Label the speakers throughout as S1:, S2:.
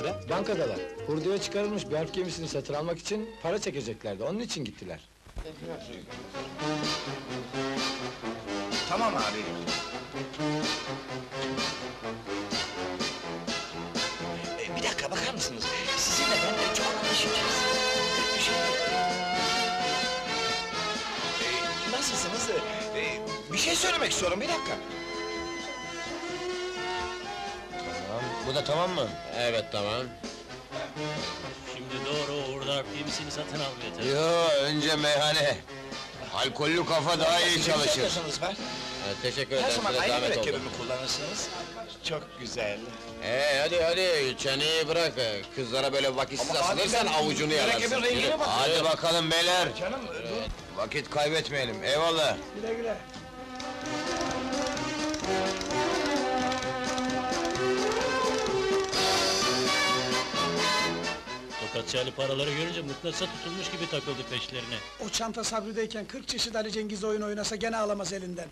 S1: Nerede?
S2: Bankadalar. Hurdaya çıkarılmış bir harp gemisini satın almak için para çekeceklerdi. Onun için gittiler.
S3: Tamam abi. Ee, Bir dakika bakar mısınız? Sizinle ben çok anlaşacağız. Bir şey yok. Ee, Nasılsınız? Ee, Bir şey söylemek istiyorum, bir dakika.
S2: Bu da tamam mı?
S4: Evet tamam.
S5: Şimdi doğru Darp gemisini satın al yeter.
S4: Yo önce meyhane. Alkollü kafa daha iyi çalışır.
S3: yapıyorsunuz var?
S4: Evet, teşekkür
S3: Her
S4: ederim
S3: zaman
S4: size
S3: aynı
S4: zahmet oldu.
S3: mürekkebi mi kullanırsınız? Çok güzel.
S4: Ee hadi hadi çeneyi bırak. Kızlara böyle vakitsiz
S3: Ama abi
S4: asılırsan
S3: ben
S4: avucunu yalarsın.
S3: mürekkebin rengine
S4: Yürü.
S3: bakıyorum.
S4: Hadi bakalım beyler.
S3: Canım, dur.
S4: Vakit kaybetmeyelim. Eyvallah.
S3: Güle güle.
S5: Tokatçı Ali paraları görünce mıknatısa tutulmuş gibi takıldı peşlerine.
S6: O çanta Sabri'deyken 40 çeşit Ali Cengiz oyun oynasa gene alamaz elinden.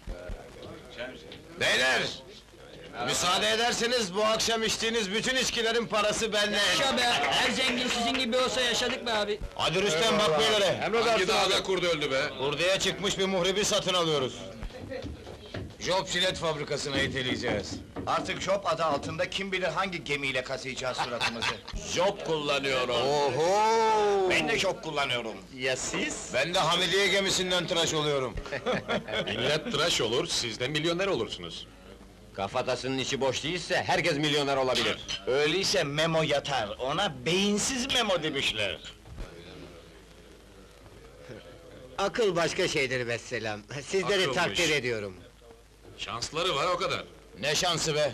S4: Beyler! Müsaade ederseniz bu akşam içtiğiniz bütün içkilerin parası bende.
S7: Yaşa be! Her zengin sizin gibi olsa yaşadık be abi.
S4: Hadi Rüstem bak beylere.
S1: Hangi dağda kurdu öldü be?
S4: Hurdaya çıkmış bir muhribi satın alıyoruz. Job jilet fabrikasına iteleyeceğiz.
S3: Artık Job adı altında kim bilir hangi gemiyle kazıyacağız suratımızı.
S4: Job kullanıyorum. Oho!
S3: ben de Job kullanıyorum.
S4: Ya siz? Ben de Hamidiye gemisinden tıraş oluyorum.
S1: Millet tıraş olur, siz de milyoner olursunuz.
S4: Kafatasının içi boş değilse herkes milyoner olabilir.
S3: Öyleyse Memo yatar, ona beyinsiz Memo demişler.
S8: Akıl başka şeydir vesselam. Sizleri
S1: Akılmış.
S8: takdir ediyorum.
S1: Şansları var o kadar.
S4: Ne şansı be!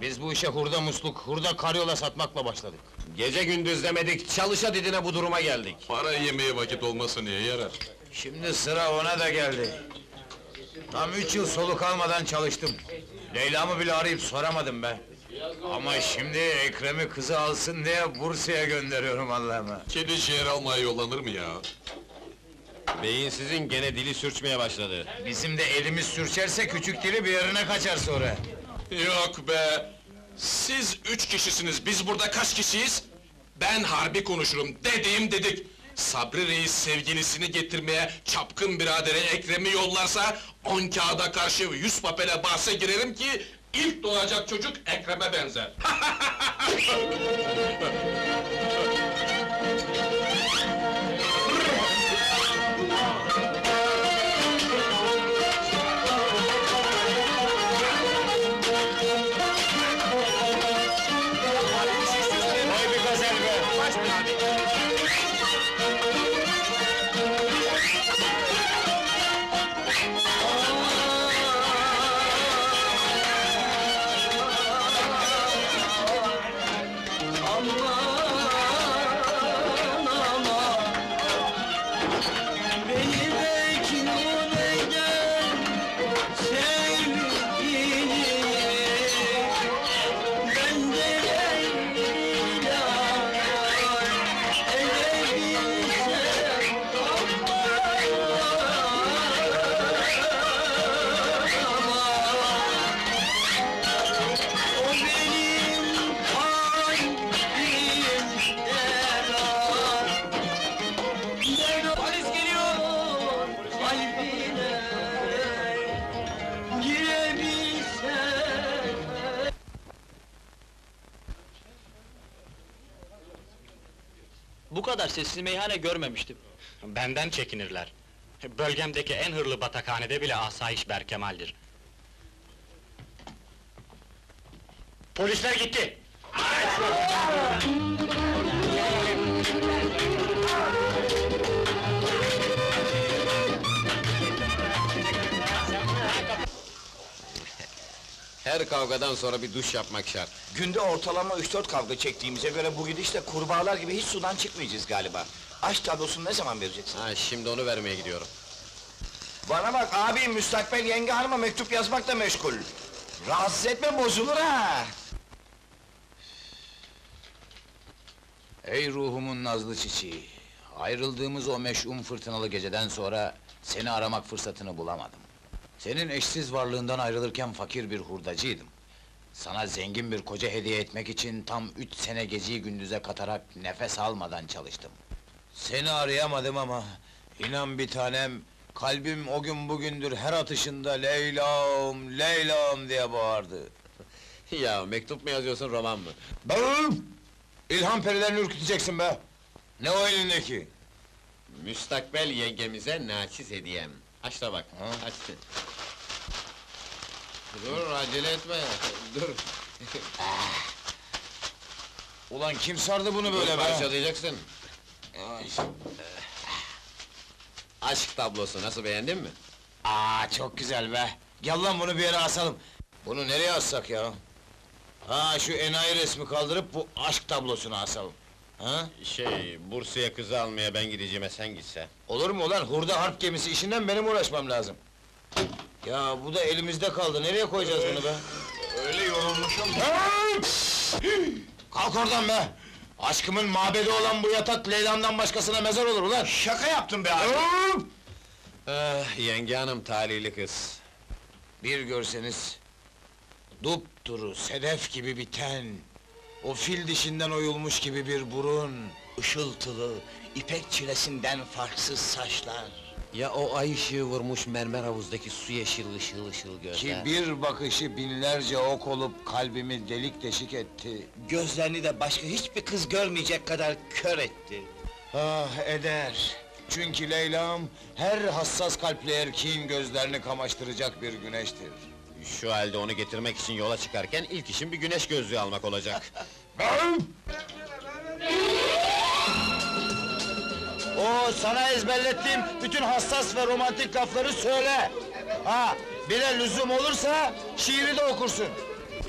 S4: Biz bu işe hurda musluk, hurda karyola satmakla başladık. Gece gündüz demedik, çalışa didine bu duruma geldik.
S1: Para yemeye vakit olmasa niye yarar?
S4: Şimdi sıra ona da geldi. Tam üç yıl soluk almadan çalıştım. Leyla'mı bile arayıp soramadım be. Ama şimdi Ekrem'i kızı alsın diye Bursa'ya gönderiyorum Allah'ıma.
S1: Kedi şehir almaya yollanır mı ya?
S4: Beyinsizin gene dili sürçmeye başladı. Bizim de elimiz sürçerse küçük dili bir yerine kaçar sonra.
S1: Yok be! Siz üç kişisiniz, biz burada kaç kişiyiz? Ben harbi konuşurum, dediğim dedik! Sabri Reis sevgilisini getirmeye çapkın biradere Ekrem'i yollarsa... ...on kağıda karşı yüz papele bahse girerim ki... ...ilk doğacak çocuk Ekrem'e benzer.
S5: kadar sessiz meyhane görmemiştim.
S9: Benden çekinirler. Bölgemdeki en hırlı batakhanede bile asayiş berkemaldir. Polisler gitti!
S4: Her kavgadan sonra bir duş yapmak şart.
S3: Günde ortalama 3-4 kavga çektiğimize göre bu gidişle kurbağalar gibi hiç sudan çıkmayacağız galiba. Aş tablosunu ne zaman vereceksin?
S4: Ha, şimdi onu vermeye gidiyorum.
S3: Bana bak abi, müstakbel yenge hanıma mektup yazmakla meşgul. Rahatsız etme, bozulur ha!
S4: Ey ruhumun nazlı çiçeği! Ayrıldığımız o meş'um fırtınalı geceden sonra... ...seni aramak fırsatını bulamadım. Senin eşsiz varlığından ayrılırken fakir bir hurdacıydım. Sana zengin bir koca hediye etmek için tam üç sene geceyi gündüze katarak nefes almadan çalıştım. Seni arayamadım ama inan bir tanem kalbim o gün bugündür her atışında Leyla'm, Leyla'm diye bağırdı.
S2: Ya mektup mu yazıyorsun roman mı?
S4: Bağım! İlham perilerini ürküteceksin be! Ne o elindeki?
S2: Müstakbel yengemize naçiz hediyem. Aç da bak,
S4: Ha?
S2: aç. Dur, acele etme, dur.
S4: Ulan kim sardı bunu
S2: Böyle
S4: böyle be?
S2: parçalayacaksın. Aşk tablosu, nasıl beğendin mi?
S4: Aa çok güzel be! Gel lan bunu bir yere asalım. Bunu nereye assak ya? Ha şu enayi resmi kaldırıp bu aşk tablosunu asalım. Ha?
S2: Şey, Bursa'ya kızı almaya ben gideceğime sen gitse.
S4: Olur mu ulan hurda harp gemisi işinden benim uğraşmam lazım. Ya bu da elimizde kaldı. Nereye koyacağız bunu be?
S2: Öyle yorulmuşum.
S4: Kalk oradan be! Aşkımın mabedi olan bu yatak Leyla'mdan başkasına mezar olur ulan!
S3: Şaka yaptım be abi.
S2: Ah, yenge hanım talihli kız.
S4: Bir görseniz... Dupduru, sedef gibi biten... O fil dişinden oyulmuş gibi bir burun...
S3: Işıltılı, ipek çilesinden farksız saçlar.
S2: Ya o ay ışığı vurmuş mermer havuzdaki su yeşil ışıl ışıl gözler.
S4: Ki bir bakışı binlerce ok olup kalbimi delik deşik etti.
S3: Gözlerini de başka hiçbir kız görmeyecek kadar kör etti.
S4: Ah eder! Çünkü Leyla'm her hassas kalpli erkeğin gözlerini kamaştıracak bir güneştir.
S2: Şu halde onu getirmek için yola çıkarken ilk işim bir güneş gözlüğü almak olacak.
S4: O sana ezberlettiğim bütün hassas ve romantik lafları söyle. Ha, bir de lüzum olursa şiiri de okursun.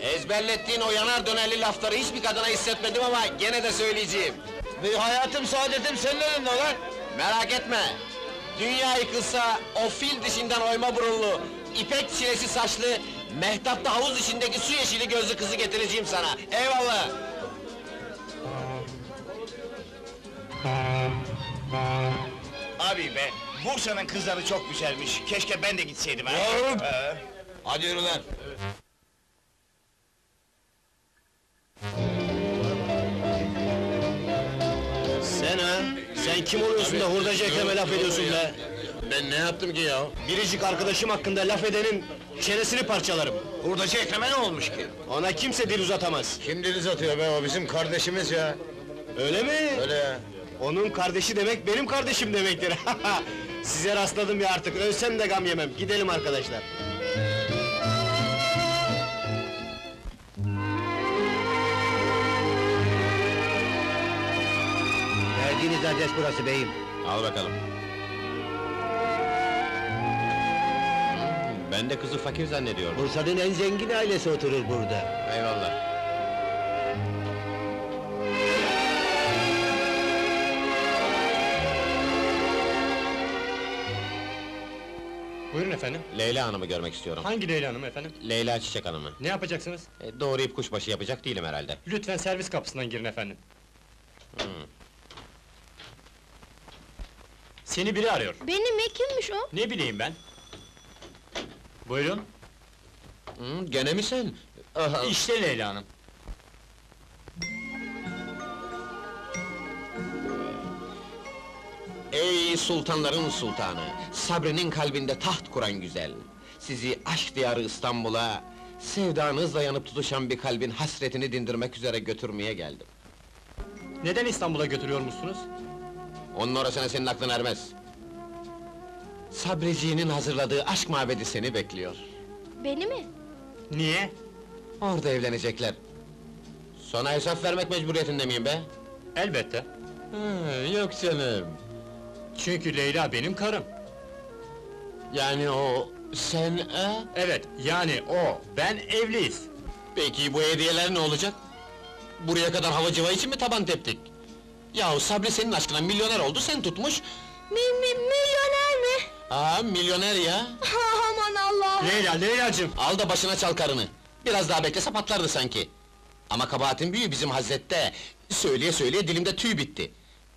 S2: Ezberlettiğin o yanar dönerli lafları hiçbir kadına hissetmedim ama gene de söyleyeceğim.
S4: Ve hayatım saadetim senin elinde lan.
S2: Merak etme! Dünya yıkılsa o fil dişinden oyma burunlu, ipek çilesi saçlı, mehtapta havuz içindeki su yeşili gözlü kızı getireceğim sana. Eyvallah!
S3: Abi be, Bursa'nın kızları çok güzelmiş. Keşke ben de gitseydim ha.
S4: Oğlum!
S3: Ee,
S4: Hadi yürü lan.
S10: Sen ha? Sen kim oluyorsun da hurdacı Ekrem'e laf ediyorsun be?
S2: Ben ne yaptım ki ya?
S10: Biricik arkadaşım hakkında laf edenin çenesini parçalarım.
S3: Hurdacı Ekrem'e ne olmuş ki?
S10: Ona kimse dil uzatamaz.
S4: Kim deniz atıyor be o bizim kardeşimiz ya.
S10: Öyle mi?
S4: Öyle ya.
S10: Onun kardeşi demek benim kardeşim demektir. Size rastladım ya artık, ölsem de gam yemem. Gidelim arkadaşlar.
S8: Verdiğiniz adres burası beyim.
S2: Al bakalım. Ben de kızı fakir zannediyordum.
S8: Bursa'nın en zengin ailesi oturur burada.
S2: Eyvallah.
S9: Buyurun efendim.
S2: Leyla Hanım'ı görmek istiyorum.
S9: Hangi Leyla Hanım efendim?
S2: Leyla Çiçek Hanım'ı.
S9: Ne yapacaksınız?
S2: E, doğrayıp kuşbaşı yapacak değilim herhalde.
S9: Lütfen servis kapısından girin efendim.
S2: Hmm.
S9: Seni biri arıyor.
S11: Benim mi? Kimmiş o?
S9: Ne bileyim ben? Buyurun.
S2: Hmm, gene mi sen? Aha,
S9: İşte Leyla Hanım.
S2: Ey sultanların sultanı, sabrinin kalbinde taht kuran güzel. Sizi aşk diyarı İstanbul'a, sevdanızla yanıp tutuşan bir kalbin hasretini dindirmek üzere götürmeye geldim.
S9: Neden İstanbul'a götürüyormuşsunuz?
S2: Onun orasına senin aklın ermez. Sabriciğinin hazırladığı aşk mabedi seni bekliyor.
S11: Beni mi?
S9: Niye?
S2: Orada evlenecekler. Sonra hesap vermek mecburiyetinde miyim be?
S9: Elbette.
S2: Ha, yok canım.
S9: Çünkü Leyla benim karım.
S2: Yani o... sen... ha?
S9: Evet, yani o, ben evliyiz.
S2: Peki bu hediyeler ne olacak? Buraya kadar hava civa için mi taban teptik? Yahu Sabri senin aşkına milyoner oldu, sen tutmuş...
S11: Mi, mi, milyoner mi?
S2: Aa, milyoner ya!
S11: Aman Allah!
S9: Leyla, Leyla'cığım!
S2: Al da başına çal karını! Biraz daha beklese patlardı sanki! Ama kabahatin büyüğü bizim Hazret'te! Söyleye söyleye dilimde tüy bitti!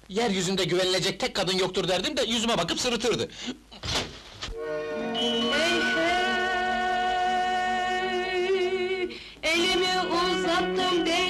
S2: Yeryüzünde güvenilecek tek kadın yoktur derdim de yüzüme bakıp sırıtırdı!
S11: Hey hey! Elimi değil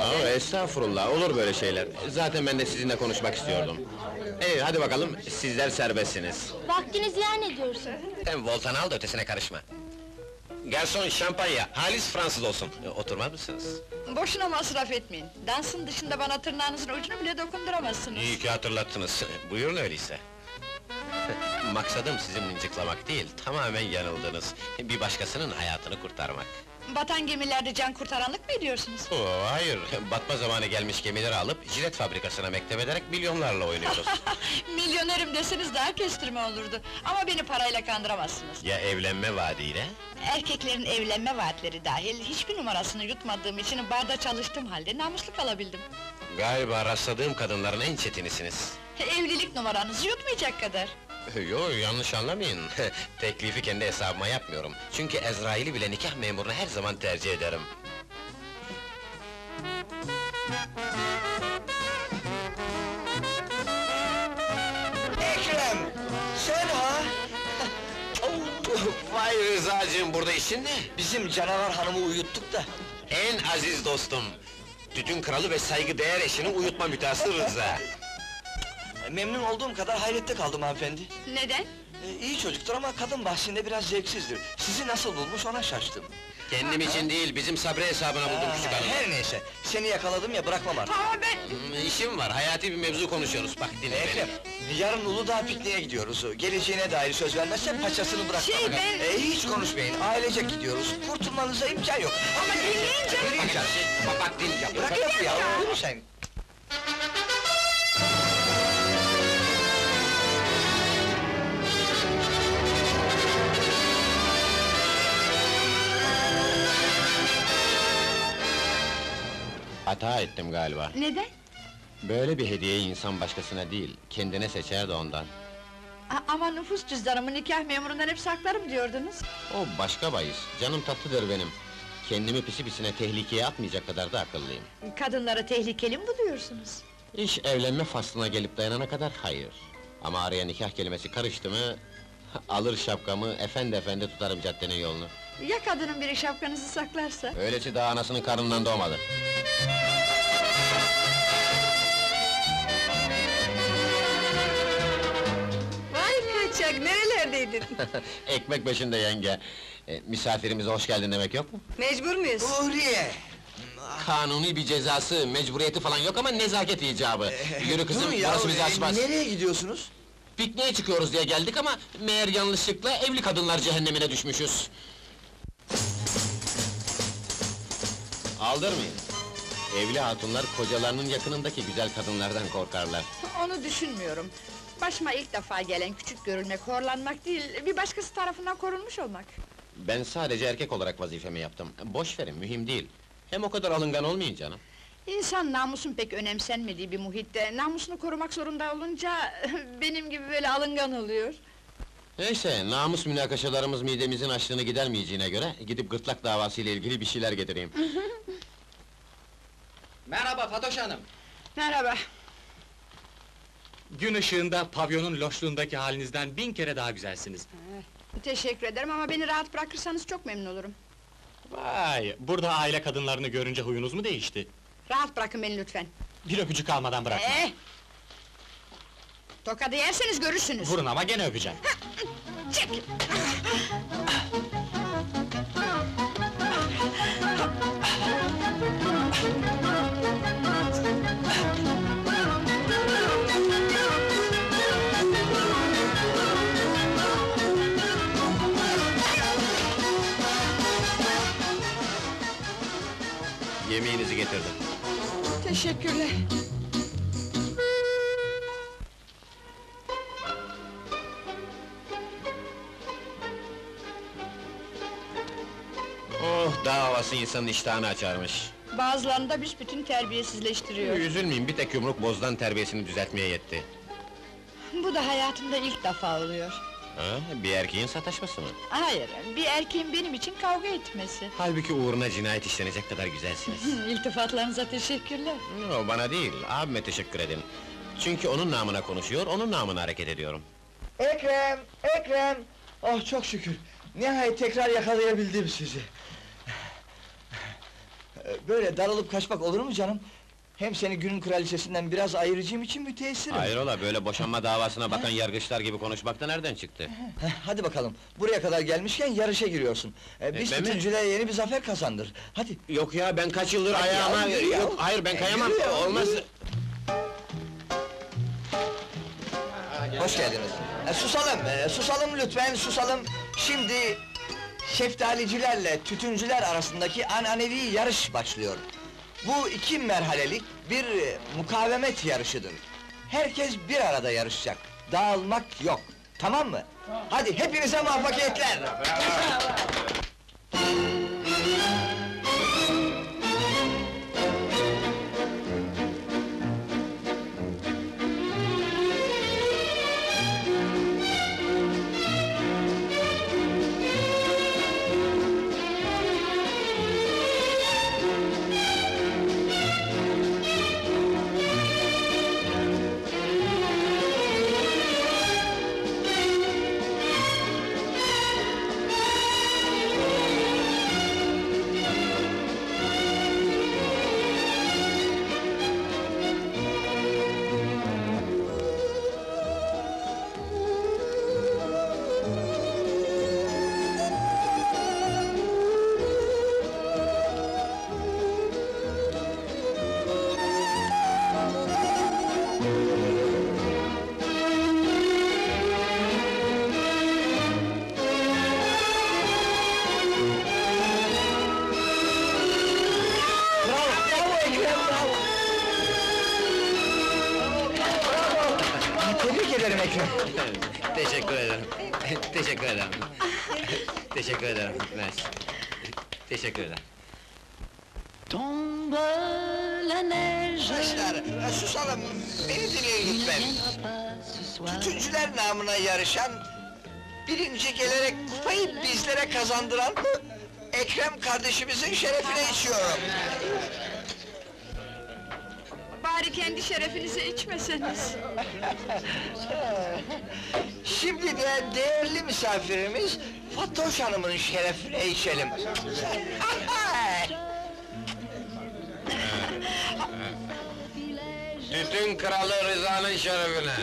S11: beyefendi.
S2: Aa, estağfurullah, olur böyle şeyler. Zaten ben de sizinle konuşmak istiyordum. İyi, hadi bakalım, sizler serbestsiniz.
S12: Vaktini ziyan ediyorsun.
S2: Sen voltanı al da ötesine karışma. Garson şampanya, halis Fransız olsun. E, Oturmaz mısınız?
S11: Boşuna masraf etmeyin. Dansın dışında bana tırnağınızın ucunu bile dokunduramazsınız.
S2: İyi ki hatırlattınız. Buyurun öyleyse. Maksadım sizi mıncıklamak değil, tamamen yanıldınız. Bir başkasının hayatını kurtarmak.
S11: Batan gemilerde can kurtaranlık mı ediyorsunuz?
S2: Oo, hayır, batma zamanı gelmiş gemileri alıp jilet fabrikasına mektep ederek milyonlarla oynuyoruz.
S11: Milyonerim deseniz daha kestirme olurdu. Ama beni parayla kandıramazsınız.
S2: ya evlenme vaadiyle?
S11: Erkeklerin evlenme vaatleri dahil hiçbir numarasını yutmadığım için barda çalıştığım halde namuslu kalabildim.
S2: Galiba rastladığım kadınların en çetinisiniz.
S11: Evlilik numaranızı yutmayacak kadar.
S2: Yo, yanlış anlamayın. Teklifi kendi hesabıma yapmıyorum. Çünkü Ezrail'i bile nikah memuruna her zaman tercih ederim.
S3: Ekrem! Sen ha?
S2: Vay Rıza'cığım, burada işin ne?
S3: Bizim canavar hanımı uyuttuk da.
S2: En aziz dostum! Tütün kralı ve saygıdeğer eşini uyutma mütehassır Rıza.
S3: Memnun olduğum kadar hayrette kaldım hanımefendi.
S11: Neden?
S3: iyi çocuktur ama kadın bahsinde biraz zevksizdir. Sizi nasıl bulmuş ona şaştım.
S2: Kendim için değil, bizim Sabri hesabına buldum küçük hanım.
S3: Her neyse, seni yakaladım ya bırakmam artık.
S11: Ama ben...
S2: Hmm, İşim var, hayati bir mevzu konuşuyoruz. Bak dinle
S3: Ekrem,
S2: beni.
S3: yarın Uludağ pikniğe gidiyoruz. Geleceğine dair söz vermezse paçasını bırakmam.
S11: Şey, ben-
S3: E, hiç konuşmayın, ailecek gidiyoruz. Kurtulmanıza imkan yok. Ama dinleyince... Dinleyeceğim.
S2: Bak, bak dinleyeceğim.
S3: Bırak lafı ya, olur mu sen?
S2: Hata ettim galiba.
S11: Neden?
S2: Böyle bir hediyeyi insan başkasına değil, kendine seçer de ondan.
S11: A- ama nüfus cüzdanımı nikah memurundan hep saklarım diyordunuz.
S2: O başka bahis, canım tatlıdır benim. Kendimi pisi pisine tehlikeye atmayacak kadar da akıllıyım.
S11: Kadınları tehlikeli mi buluyorsunuz?
S2: İş evlenme faslına gelip dayanana kadar hayır. Ama araya nikah kelimesi karıştı mı... ...alır şapkamı, efendi efendi tutarım caddenin yolunu.
S11: Ya kadının biri şapkanızı saklarsa?
S2: Öylesi daha anasının karnından doğmadı.
S11: Vay kaçak, nerelerdeydin?
S2: Ekmek peşinde yenge. E, misafirimize hoş geldin demek yok mu?
S11: Mecbur muyuz?
S3: Uhriye!
S2: Kanuni bir cezası, mecburiyeti falan yok ama nezaket icabı. Yürü kızım,
S3: Durun ya,
S2: burası bizi
S3: e,
S2: açmaz.
S3: Nereye gidiyorsunuz?
S2: Pikniğe çıkıyoruz diye geldik ama... ...meğer yanlışlıkla evli kadınlar cehennemine düşmüşüz. Aldırmayın. Evli hatunlar kocalarının yakınındaki güzel kadınlardan korkarlar.
S11: Onu düşünmüyorum. Başıma ilk defa gelen küçük görülmek, horlanmak değil, bir başkası tarafından korunmuş olmak.
S2: Ben sadece erkek olarak vazifemi yaptım. Boş verin, mühim değil. Hem o kadar alıngan olmayın canım.
S11: İnsan namusun pek önemsenmediği bir muhitte, namusunu korumak zorunda olunca... ...benim gibi böyle alıngan oluyor.
S2: Neyse, namus münakaşalarımız midemizin açlığını gidermeyeceğine göre... ...gidip gırtlak davası ile ilgili bir şeyler getireyim.
S13: Merhaba Fatoş Hanım.
S11: Merhaba.
S9: Gün ışığında pavyonun loşluğundaki halinizden bin kere daha güzelsiniz.
S13: Teşekkür ederim ama beni rahat bırakırsanız çok memnun olurum.
S9: Vay, burada aile kadınlarını görünce huyunuz mu değişti?
S13: Rahat bırakın beni lütfen.
S9: Bir öpücük almadan bırakma.
S13: Ee? Tokadı yerseniz görürsünüz.
S9: Vurun ama gene öpeceğim.
S13: Çekil!
S2: Yemeğinizi getirdim.
S13: Teşekkürler.
S2: Havası insanın iştahını açarmış.
S13: Bazılarını da büsbütün terbiyesizleştiriyor.
S2: Üzülmeyin, bir tek yumruk bozdan terbiyesini düzeltmeye yetti.
S13: Bu da hayatımda ilk defa oluyor.
S2: Ha, bir erkeğin sataşması mı?
S13: Hayır, bir erkeğin benim için kavga etmesi.
S2: Halbuki uğruna cinayet işlenecek kadar güzelsiniz.
S13: İltifatlarınıza teşekkürler.
S2: Yo, bana değil, abime teşekkür edin. Çünkü onun namına konuşuyor, onun namına hareket ediyorum.
S14: Ekrem, Ekrem! Oh çok şükür! Nihayet tekrar yakalayabildim sizi. Böyle darılıp kaçmak olur mu canım? Hem seni günün kraliçesinden biraz ayıracağım için müteessirim.
S2: Hayrola, böyle boşanma davasına bakan yargıçlar gibi konuşmak da nereden çıktı?
S14: Heh, Hadi bakalım, buraya kadar gelmişken yarışa giriyorsun. Ee, biz
S2: ben mi?
S14: bütüncülüğe yeni bir zafer kazandır. Hadi!
S2: Yok ya, ben kaç yıldır
S14: Hadi
S2: ayağıma...
S14: ya, yürü ya.
S2: Yok, hayır ben
S14: E,
S2: kayamam,
S14: yürü ya,
S2: olmaz!
S14: yürü. Hoş geldiniz. E, susalım, e, susalım lütfen, susalım. Şimdi... Şeftalicilerle tütüncüler arasındaki ananevi yarış başlıyor. Bu iki merhalelik bir e, mukavemet yarışıdır. Herkes bir arada yarışacak. Dağılmak yok. Tamam mı? Hadi hepinize muvaffakiyetler! Bravo,
S2: Teşekkür ederim. Teşekkür ederim. Teşekkür ederim. Mersi. Teşekkür ederim.
S15: Tombe la neige.
S14: Arkadaşlar, e, susalım, beni dinleyin lütfen. Tütüncüler namına yarışan, birinci gelerek kupayı bizlere kazandıran Ekrem kardeşimizin şerefine içiyorum.
S13: Bari kendi şerefinize içmeseniz.
S14: Şimdi de değerli misafirimiz Fatoş Hanım'ın şerefine içelim.
S2: Tütün kralı Rıza'nın şerefine.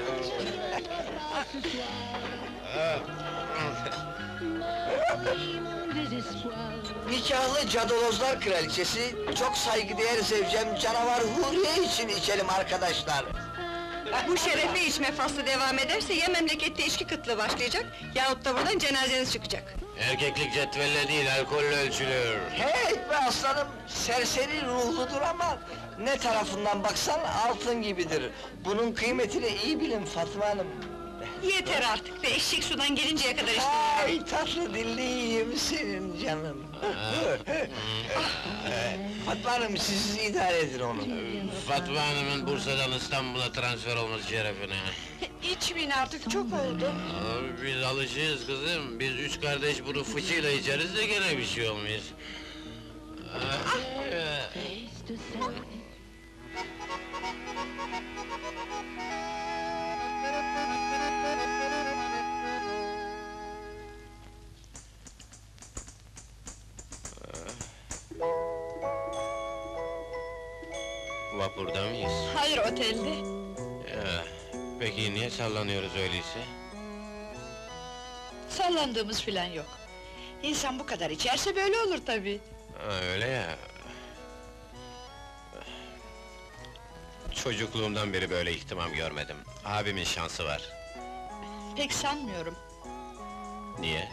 S14: Nikahlı cadolozlar kraliçesi, çok saygıdeğer zevcem canavar Huriye için içelim arkadaşlar.
S16: Bu şerefli içme faslı devam ederse ya memlekette içki kıtlığı başlayacak yahut da buradan cenazeniz çıkacak.
S2: Erkeklik cetvelle değil, alkolle ölçülür.
S14: Hey be aslanım, serseri ruhludur ama ne tarafından baksan altın gibidir. Bunun kıymetini iyi bilin Fatma Hanım.
S16: Yeter artık ve eşek sudan gelinceye kadar işte.
S14: Ay tatlı dilliyim senin canım. Fatma Hanım siz idare edin onu.
S2: Fatma Hanım'ın Bursa'dan İstanbul'a transfer olması şerefine.
S13: İçmeyin artık, çok oldu.
S2: Abi biz alışığız kızım, biz üç kardeş bunu fıçıyla içeriz de gene bir şey olmayız.
S15: Face
S2: Vapurda mıyız?
S13: Hayır, otelde.
S2: Ya, peki niye sallanıyoruz öyleyse?
S13: Sallandığımız filan yok. İnsan bu kadar içerse böyle olur
S2: tabi. Öyle ya. Çocukluğumdan beri böyle ihtimam görmedim. Abimin şansı var.
S13: Pek sanmıyorum.
S2: Niye?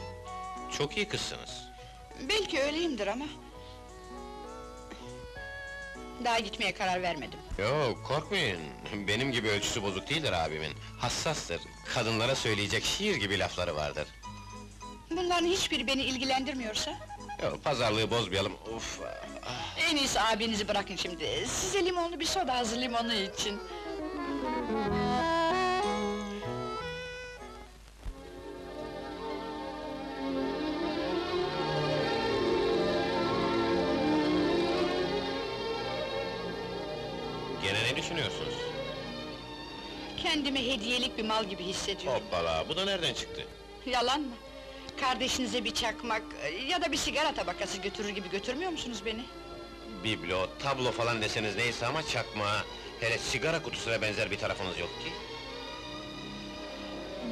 S2: Çok iyi kızsınız.
S13: Belki öyleyimdir ama... Daha gitmeye karar vermedim.
S2: Yok, korkmayın. Benim gibi ölçüsü bozuk değildir abimin. Hassastır. Kadınlara söyleyecek şiir gibi lafları vardır.
S13: Bunların hiçbiri beni ilgilendirmiyorsa...
S2: Yok, pazarlığı bozmayalım. Uf!
S13: En iyisi abinizi bırakın şimdi. Size limonlu bir soda hazırlayayım onun için.
S2: Düşünüyorsunuz?
S13: Kendimi hediyelik bir mal gibi hissediyorum.
S2: Hoppala, bu da nereden çıktı?
S13: Yalan mı? Kardeşinize bir çakmak ya da bir sigara tabakası götürür gibi götürmüyor musunuz beni?
S2: Biblo, tablo falan deseniz neyse ama çakma, hele sigara kutusuna benzer bir tarafınız yok ki.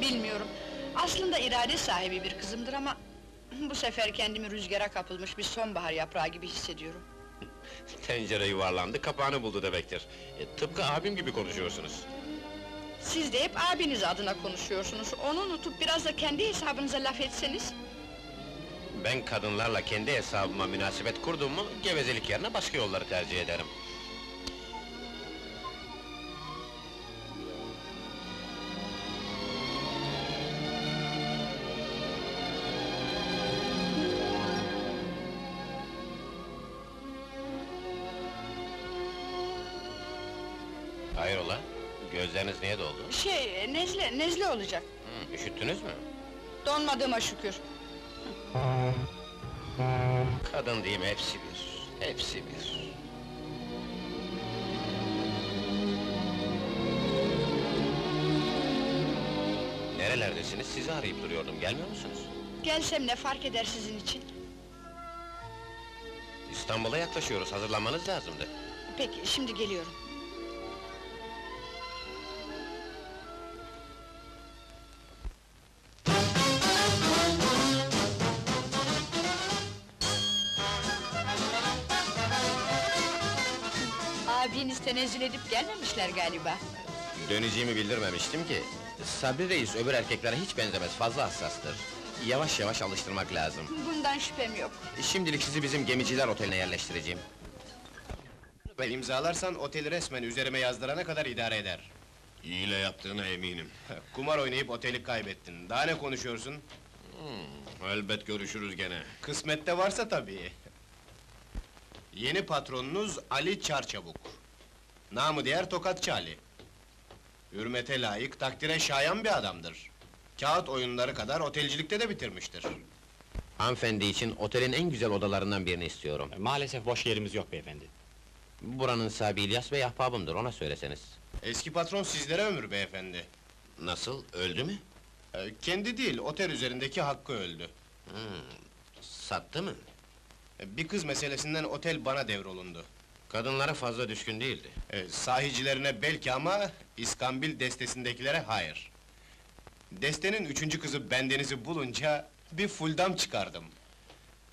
S13: Bilmiyorum. Aslında irade sahibi bir kızımdır ama... ...bu sefer kendimi rüzgara kapılmış bir sonbahar yaprağı gibi hissediyorum.
S2: Tencere yuvarlandı, kapağını buldu demektir. E, tıpkı abim gibi konuşuyorsunuz.
S13: Siz de hep abiniz adına konuşuyorsunuz. Onu unutup biraz da kendi hesabınıza laf etseniz...
S2: Ben kadınlarla kendi hesabıma münasebet kurdum mu, gevezelik yerine başka yolları tercih ederim.
S13: Şey, nezle, nezle olacak.
S2: Hı, üşüttünüz mü?
S13: Donmadığıma şükür.
S2: Kadın diyeyim hepsi bir, hepsi bir. Nerelerdesiniz? Sizi arayıp duruyordum, gelmiyor musunuz?
S13: Gelsem ne fark eder sizin için?
S2: İstanbul'a yaklaşıyoruz, hazırlanmanız lazımdı.
S13: Peki, şimdi geliyorum. Tenezzül edip gelmemişler galiba.
S2: Döneceğimi bildirmemiştim ki. Sabri Reis öbür erkeklere hiç benzemez, fazla hassastır. Yavaş yavaş alıştırmak lazım.
S13: Bundan şüphem yok.
S2: Şimdilik sizi bizim gemiciler oteline yerleştireceğim.
S10: Ben imzalarsan oteli resmen üzerime yazdırana kadar idare eder.
S2: İyile yaptığına eminim.
S10: Kumar oynayıp oteli kaybettin. Daha ne konuşuyorsun?
S2: Hmm, elbet görüşürüz gene.
S10: Kısmette varsa tabii. Yeni patronunuz Ali Çarçabuk. Namı diğer Tokatçı Ali. Hürmete layık, takdire şayan bir adamdır. Kağıt oyunları kadar otelcilikte de bitirmiştir.
S2: Hanımefendi için otelin en güzel odalarından birini istiyorum.
S9: Maalesef boş yerimiz yok beyefendi.
S2: Buranın sahibi İlyas Bey ahbabımdır, ona söyleseniz.
S10: Eski patron sizlere ömür beyefendi.
S2: Nasıl, öldü mü?
S10: Ee, kendi değil, otel üzerindeki hakkı öldü.
S2: Hmm, sattı mı?
S10: Ee, Bir kız meselesinden otel bana devrolundu.
S2: Kadınlara fazla düşkün değildi.
S10: Ee, sahicilerine belki ama İskambil destesindekilere hayır. Destenin üçüncü kızı bendenizi bulunca bir fuldam çıkardım.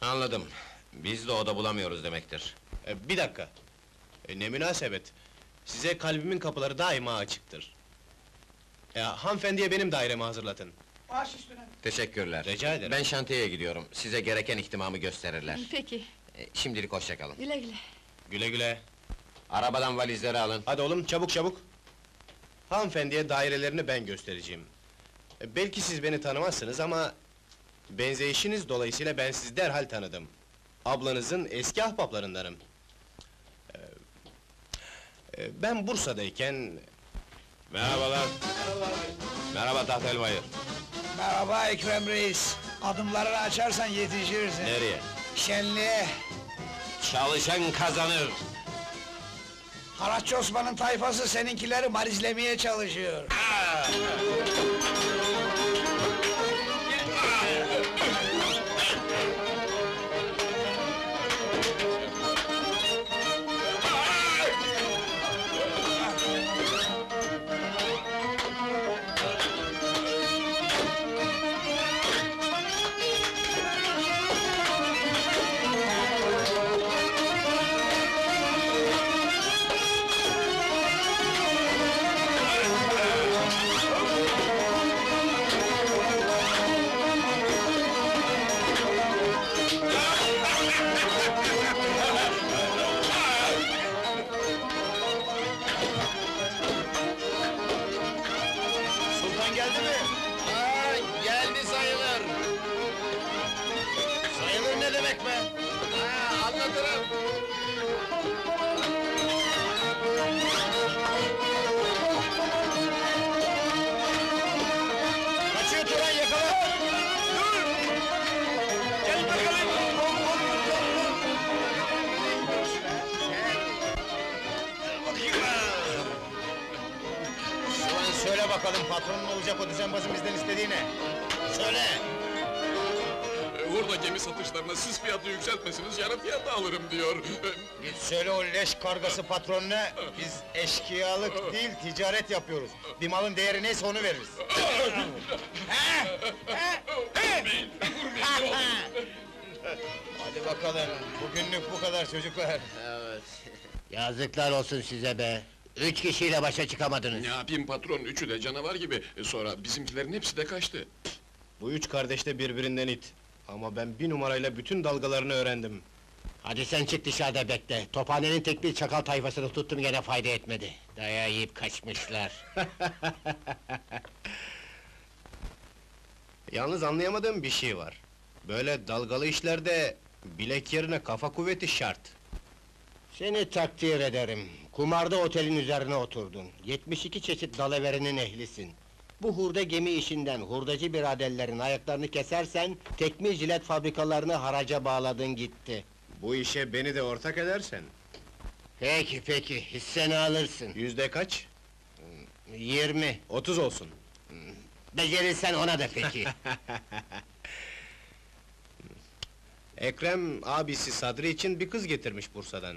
S2: Anladım. Biz de oda bulamıyoruz demektir.
S10: Ee, bir dakika. Ee, ne münasebet. Size kalbimin kapıları daima açıktır. Ya hanımefendiye benim dairemi hazırlatın.
S6: Baş üstüne.
S2: Teşekkürler.
S10: Rica ederim.
S2: Ben şantiyeye gidiyorum. Size gereken ihtimamı gösterirler.
S13: Peki,
S2: E, şimdilik hoşça kalın.
S13: güle güle.
S10: Güle güle.
S2: Arabadan valizleri alın.
S10: Hadi oğlum çabuk çabuk. Hanımefendiye dairelerini ben göstereceğim. E, Belki siz beni tanımazsınız ama... ...benzeyişiniz dolayısıyla ben sizi derhal tanıdım. Ablanızın eski ahbaplarındanım. Ee, e, Ben Bursa'dayken...
S2: Merhabalar. Merhaba Tahtel Bayır.
S6: Merhaba Ekrem Reis. Adımlarını açarsan yetişirsin.
S2: Nereye?
S6: Şenliğe.
S2: Çalışan kazanır.
S6: Haraççı Osman'ın tayfası seninkileri marizlemeye çalışıyor.
S4: demek olacak o düzenbazın bizden istediği ne? Söyle!
S1: Burada gemi satışlarına siz fiyatı yükseltmesiniz, yarı fiyata alırım diyor.
S4: Git söyle o leş kargası patronuna, biz eşkıyalık değil ticaret yapıyoruz. Bir malın değeri neyse onu veririz. Hadi bakalım, bugünlük bu kadar çocuklar.
S8: Evet. Yazıklar olsun size be. Üç kişiyle başa çıkamadınız.
S1: Ne yapayım patron, üçü de canavar gibi. E, Sonra bizimkilerin hepsi de kaçtı.
S10: Bu üç kardeş de birbirinden it. Ama ben bir numarayla bütün dalgalarını öğrendim.
S8: Hadi sen çık dışarıda bekle. Tophanenin tek bir çakal tayfasını tuttum gene fayda etmedi. Dayağı yiyip kaçmışlar.
S10: Yalnız anlayamadığım bir şey var. Böyle dalgalı işlerde bilek yerine kafa kuvveti şart.
S8: Seni takdir ederim. Kumarda otelin üzerine oturdun. 72 çeşit dalaverinin ehlisin. Bu hurda gemi işinden hurdacı biraderlerin ayaklarını kesersen... ...tekmil jilet fabrikalarını haraca bağladın gitti.
S10: Bu işe beni de ortak edersen.
S8: Peki peki, hisseni alırsın.
S10: Yüzde kaç?
S8: 20.
S10: Otuz olsun.
S8: Becerirsen ona da peki.
S10: Ekrem abisi Sadri için bir kız getirmiş Bursa'dan.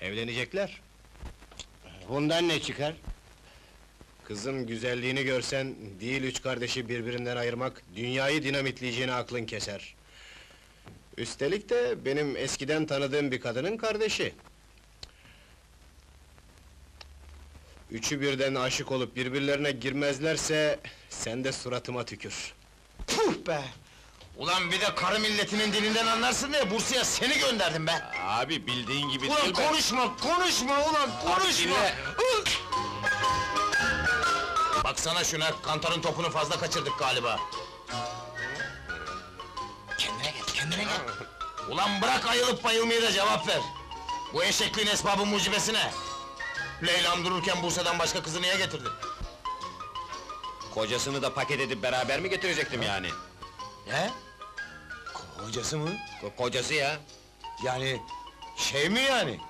S10: Evlenecekler.
S8: Bundan ne çıkar?
S10: Kızın güzelliğini görsen, değil üç kardeşi birbirinden ayırmak, dünyayı dinamitleyeceğini aklın keser. Üstelik de benim eskiden tanıdığım bir kadının kardeşi. Üçü birden aşık olup birbirlerine girmezlerse, sen de suratıma tükür.
S4: Puh be! Ulan bir de karı milletinin dilinden anlarsın diye Bursa'ya seni gönderdim be!
S2: Abi bildiğin gibi
S4: Ulan
S2: değil be.
S4: konuşma, konuşma ulan, konuşma!
S2: dinle.
S4: Baksana şuna, kantarın topunu fazla kaçırdık galiba. Kendine gel, kendine gel! Ulan bırak ayılıp bayılmayı da cevap ver! Bu eşekliğin esbabı mucibesi ne? Leyla'm dururken Bursa'dan başka kızı niye getirdin?
S2: Kocasını da paket edip beraber mi getirecektim yani?
S4: He? Kocası mı?
S2: Ko- kocası ya.
S4: Yani şey mi yani?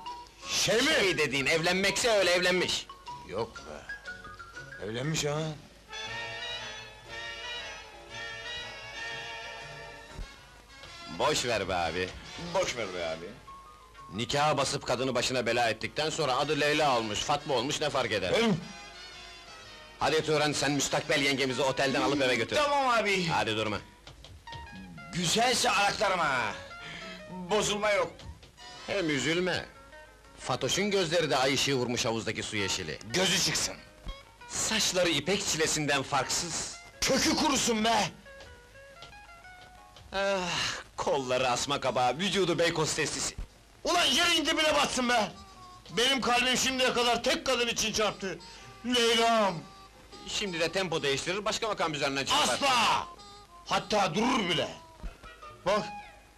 S4: Şey mi?
S2: Şey dediğin evlenmekse öyle evlenmiş.
S4: Yok be. Evlenmiş ha.
S2: Boş ver be abi.
S4: Boş ver be abi.
S2: Nikaha basıp kadını başına bela ettikten sonra adı Leyla olmuş, Fatma olmuş ne fark eder? Hadi Turan sen müstakbel yengemizi otelden alıp eve götür.
S4: Tamam abi.
S2: Hadi durma.
S4: Güzelse ayaklarıma. Bozulma yok.
S2: Hem üzülme. Fatoş'un gözleri de ay ışığı vurmuş havuzdaki su yeşili.
S4: Gözü çıksın.
S2: Saçları ipek çilesinden farksız.
S4: Kökü kurusun be.
S2: Ah, kolları asma kabağı, vücudu beykoz testisi.
S4: Ulan yerin dibine batsın be. Benim kalbim şimdiye kadar tek kadın için çarptı. Leyla'm.
S2: Şimdi de tempo değiştirir, başka makam üzerinden çıkar.
S4: Asla! Hatta durur bile. Bak,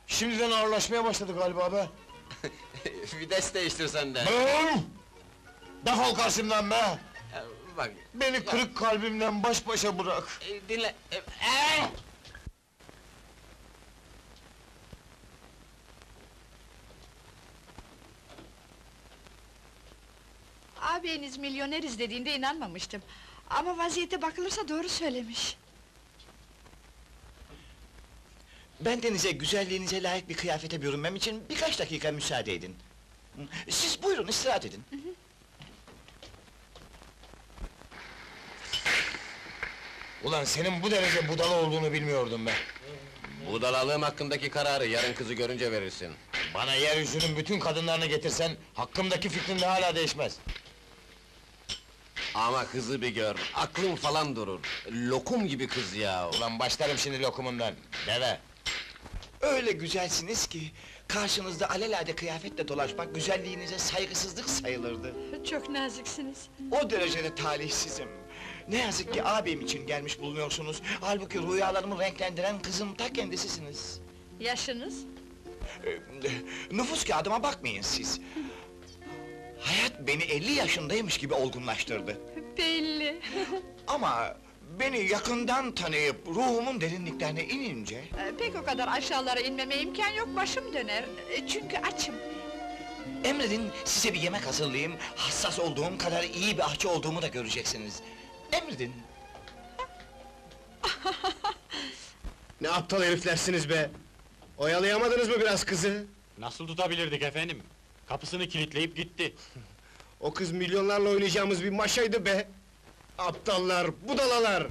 S4: şimdiden ağırlaşmaya başladı galiba be.
S2: Vites değiştirsen de.
S4: Bım! Defol karşımdan be!
S2: Bak,
S4: Beni kırık kalbimden baş başa bırak.
S2: e, dinle. e, e!
S13: Ağabeyiniz milyoneriz dediğinde inanmamıştım. Ama vaziyete bakılırsa doğru söylemiş.
S3: Ben denize güzelliğinize layık bir kıyafete bürünmem için birkaç dakika müsaade edin. Siz buyurun istirahat edin.
S4: Ulan senin bu derece budala olduğunu bilmiyordum ben.
S2: Budalalığım hakkındaki kararı yarın kızı görünce verirsin.
S4: Bana yeryüzünün bütün kadınlarını getirsen, hakkımdaki fikrin de hala değişmez.
S2: Ama kızı bir gör, aklın falan durur. Lokum gibi kız ya.
S4: Ulan başlarım şimdi lokumundan, deve!
S3: Öyle güzelsiniz ki, karşınızda alelade kıyafetle dolaşmak güzelliğinize saygısızlık sayılırdı.
S13: Çok naziksiniz.
S3: O derecede talihsizim. Ne yazık ki ağabeyim için gelmiş bulunuyorsunuz. Halbuki rüyalarımı renklendiren kızım ta kendisisiniz.
S13: Yaşınız?
S3: Ee, Nüfus kağıdıma bakmayın siz. Hayat beni 50 yaşındaymış gibi olgunlaştırdı.
S13: Belli.
S3: Ama beni yakından tanıyıp ruhumun derinliklerine inince...
S13: Ee, Pek o kadar aşağılara inmeme imkan yok, başım döner. Ee, Çünkü açım.
S3: Emredin size bir yemek hazırlayayım, hassas olduğum kadar iyi bir ahçı olduğumu da göreceksiniz. Emredin.
S10: Ne aptal heriflersiniz be! Oyalayamadınız mı biraz kızı?
S9: Nasıl tutabilirdik efendim? Kapısını kilitleyip gitti.
S10: O kız milyonlarla oynayacağımız bir maşaydı be! Aptallar, budalalar!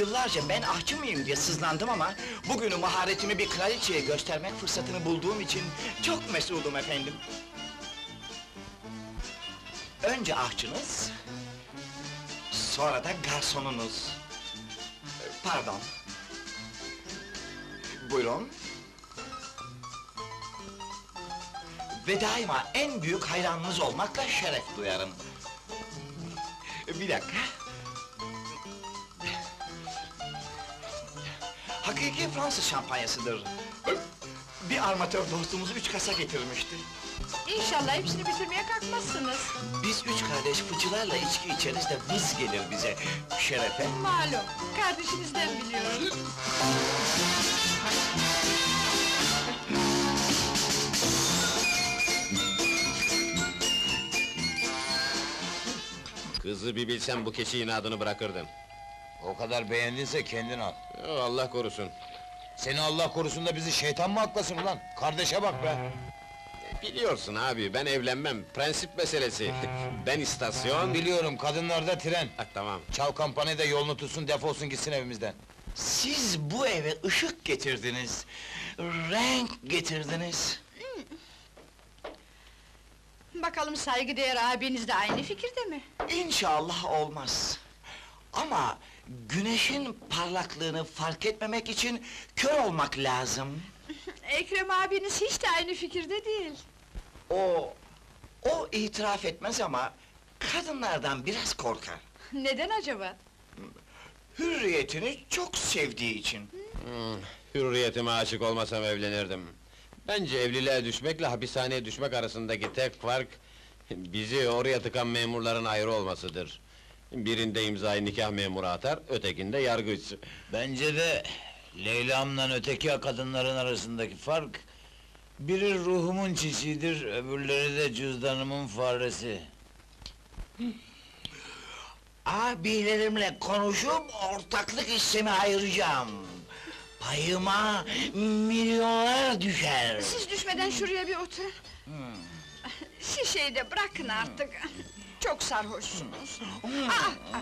S3: Yıllarca ben ahçı mıyım diye sızlandım ama... ...bugünü maharetimi bir kraliçeye göstermek fırsatını bulduğum için... ...çok mesudum efendim. Önce ahçınız... ...sonra da garsonunuz. Pardon. Buyurun. Ve daima en büyük hayranınız olmakla şeref duyarım. Bir dakika. Hakiki Fransız şampanyasıdır. Bir armatör dostumuz üç kasa getirmişti.
S13: İnşallah hepsini bitirmeye kalkmazsınız.
S3: Biz üç kardeş fıçılarla içki içeriz de vız gelir bize. Şerefe.
S13: Malum, kardeşinizden biliyorum.
S2: Kızı bir bilsen bu keçi inadını bırakırdın.
S4: O kadar beğendinse kendin al.
S2: Allah korusun.
S4: Seni Allah korusun da bizi şeytan mı aklasın ulan? Kardeşe bak be!
S2: Biliyorsun abi, ben evlenmem, prensip meselesi. ben istasyon...
S4: Biliyorum, kadınlarda tren.
S2: Ha, tamam.
S4: Çal kampanyayı da yolunu tutsun, defolsun gitsin evimizden.
S3: Siz bu eve ışık getirdiniz. Renk getirdiniz.
S13: Bakalım saygıdeğer abiniz de aynı fikirde mi?
S3: İnşallah olmaz. Ama güneşin parlaklığını fark etmemek için kör olmak lazım.
S13: Ekrem abiniz hiç de aynı fikirde değil.
S3: O, o itiraf etmez ama kadınlardan biraz korkar.
S13: Neden acaba?
S3: Hürriyetini çok sevdiği için.
S2: Hmm, hürriyetime aşık olmasam evlenirdim. Bence evliliğe düşmekle hapishaneye düşmek arasındaki tek fark... ...bizi oraya tıkan memurların ayrı olmasıdır. Birinde imzayı nikah memuru atar, ötekinde yargıç.
S4: Bence de Leyla'mla öteki kadınların arasındaki fark... ...biri ruhumun çiçiğidir, öbürleri de cüzdanımın faresi.
S3: Abilerimle konuşup ortaklık hissemi ayıracağım. Payıma milyonlar düşer.
S13: Siz düşmeden şuraya bir oturun. Şişeyi de bırakın artık. Çok sarhoşsunuz. Aa,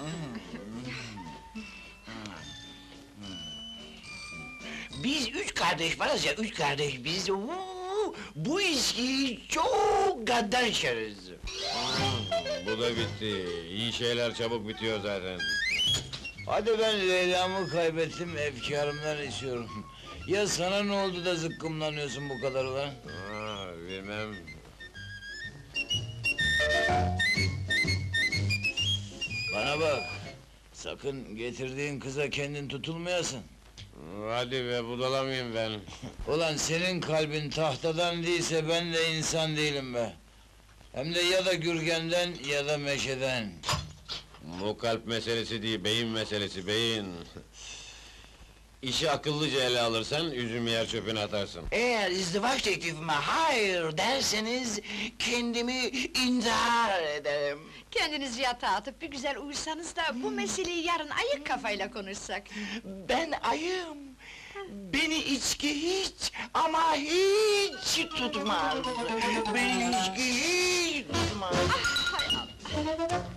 S3: Biz üç kardeş varız ya, üç kardeş biz... uuu, bu içkiyi çok gaddar içeriz.
S2: Bu da bitti. İyi şeyler çabuk bitiyor zaten.
S4: Hadi ben Leyla'mı kaybettim, efkarımdan içiyorum. Ya sana ne oldu da zıkkımlanıyorsun bu kadar ulan?
S2: Ha, bilmem.
S4: Bana bak! Sakın getirdiğin kıza kendin tutulmayasın.
S2: Hadi be, budalamayayım ben.
S4: Ulan senin kalbin tahtadan değilse ben de insan değilim be. Hem de ya da Gürgen'den ya da Meşe'den.
S2: Bu kalp meselesi değil, beyin meselesi, beyin. İşi akıllıca ele alırsan, üzümü yer çöpüne atarsın.
S3: Eğer izdivaç teklifime hayır derseniz... ...kendimi intihar ederim.
S13: Kendinizi yatağa atıp bir güzel uyusanız da bu meseleyi yarın ayık kafayla konuşsak.
S3: Ben ayım. Beni içki hiç ama hiç tutmaz. Beni içki hiç tutmaz.
S13: Hay Allah!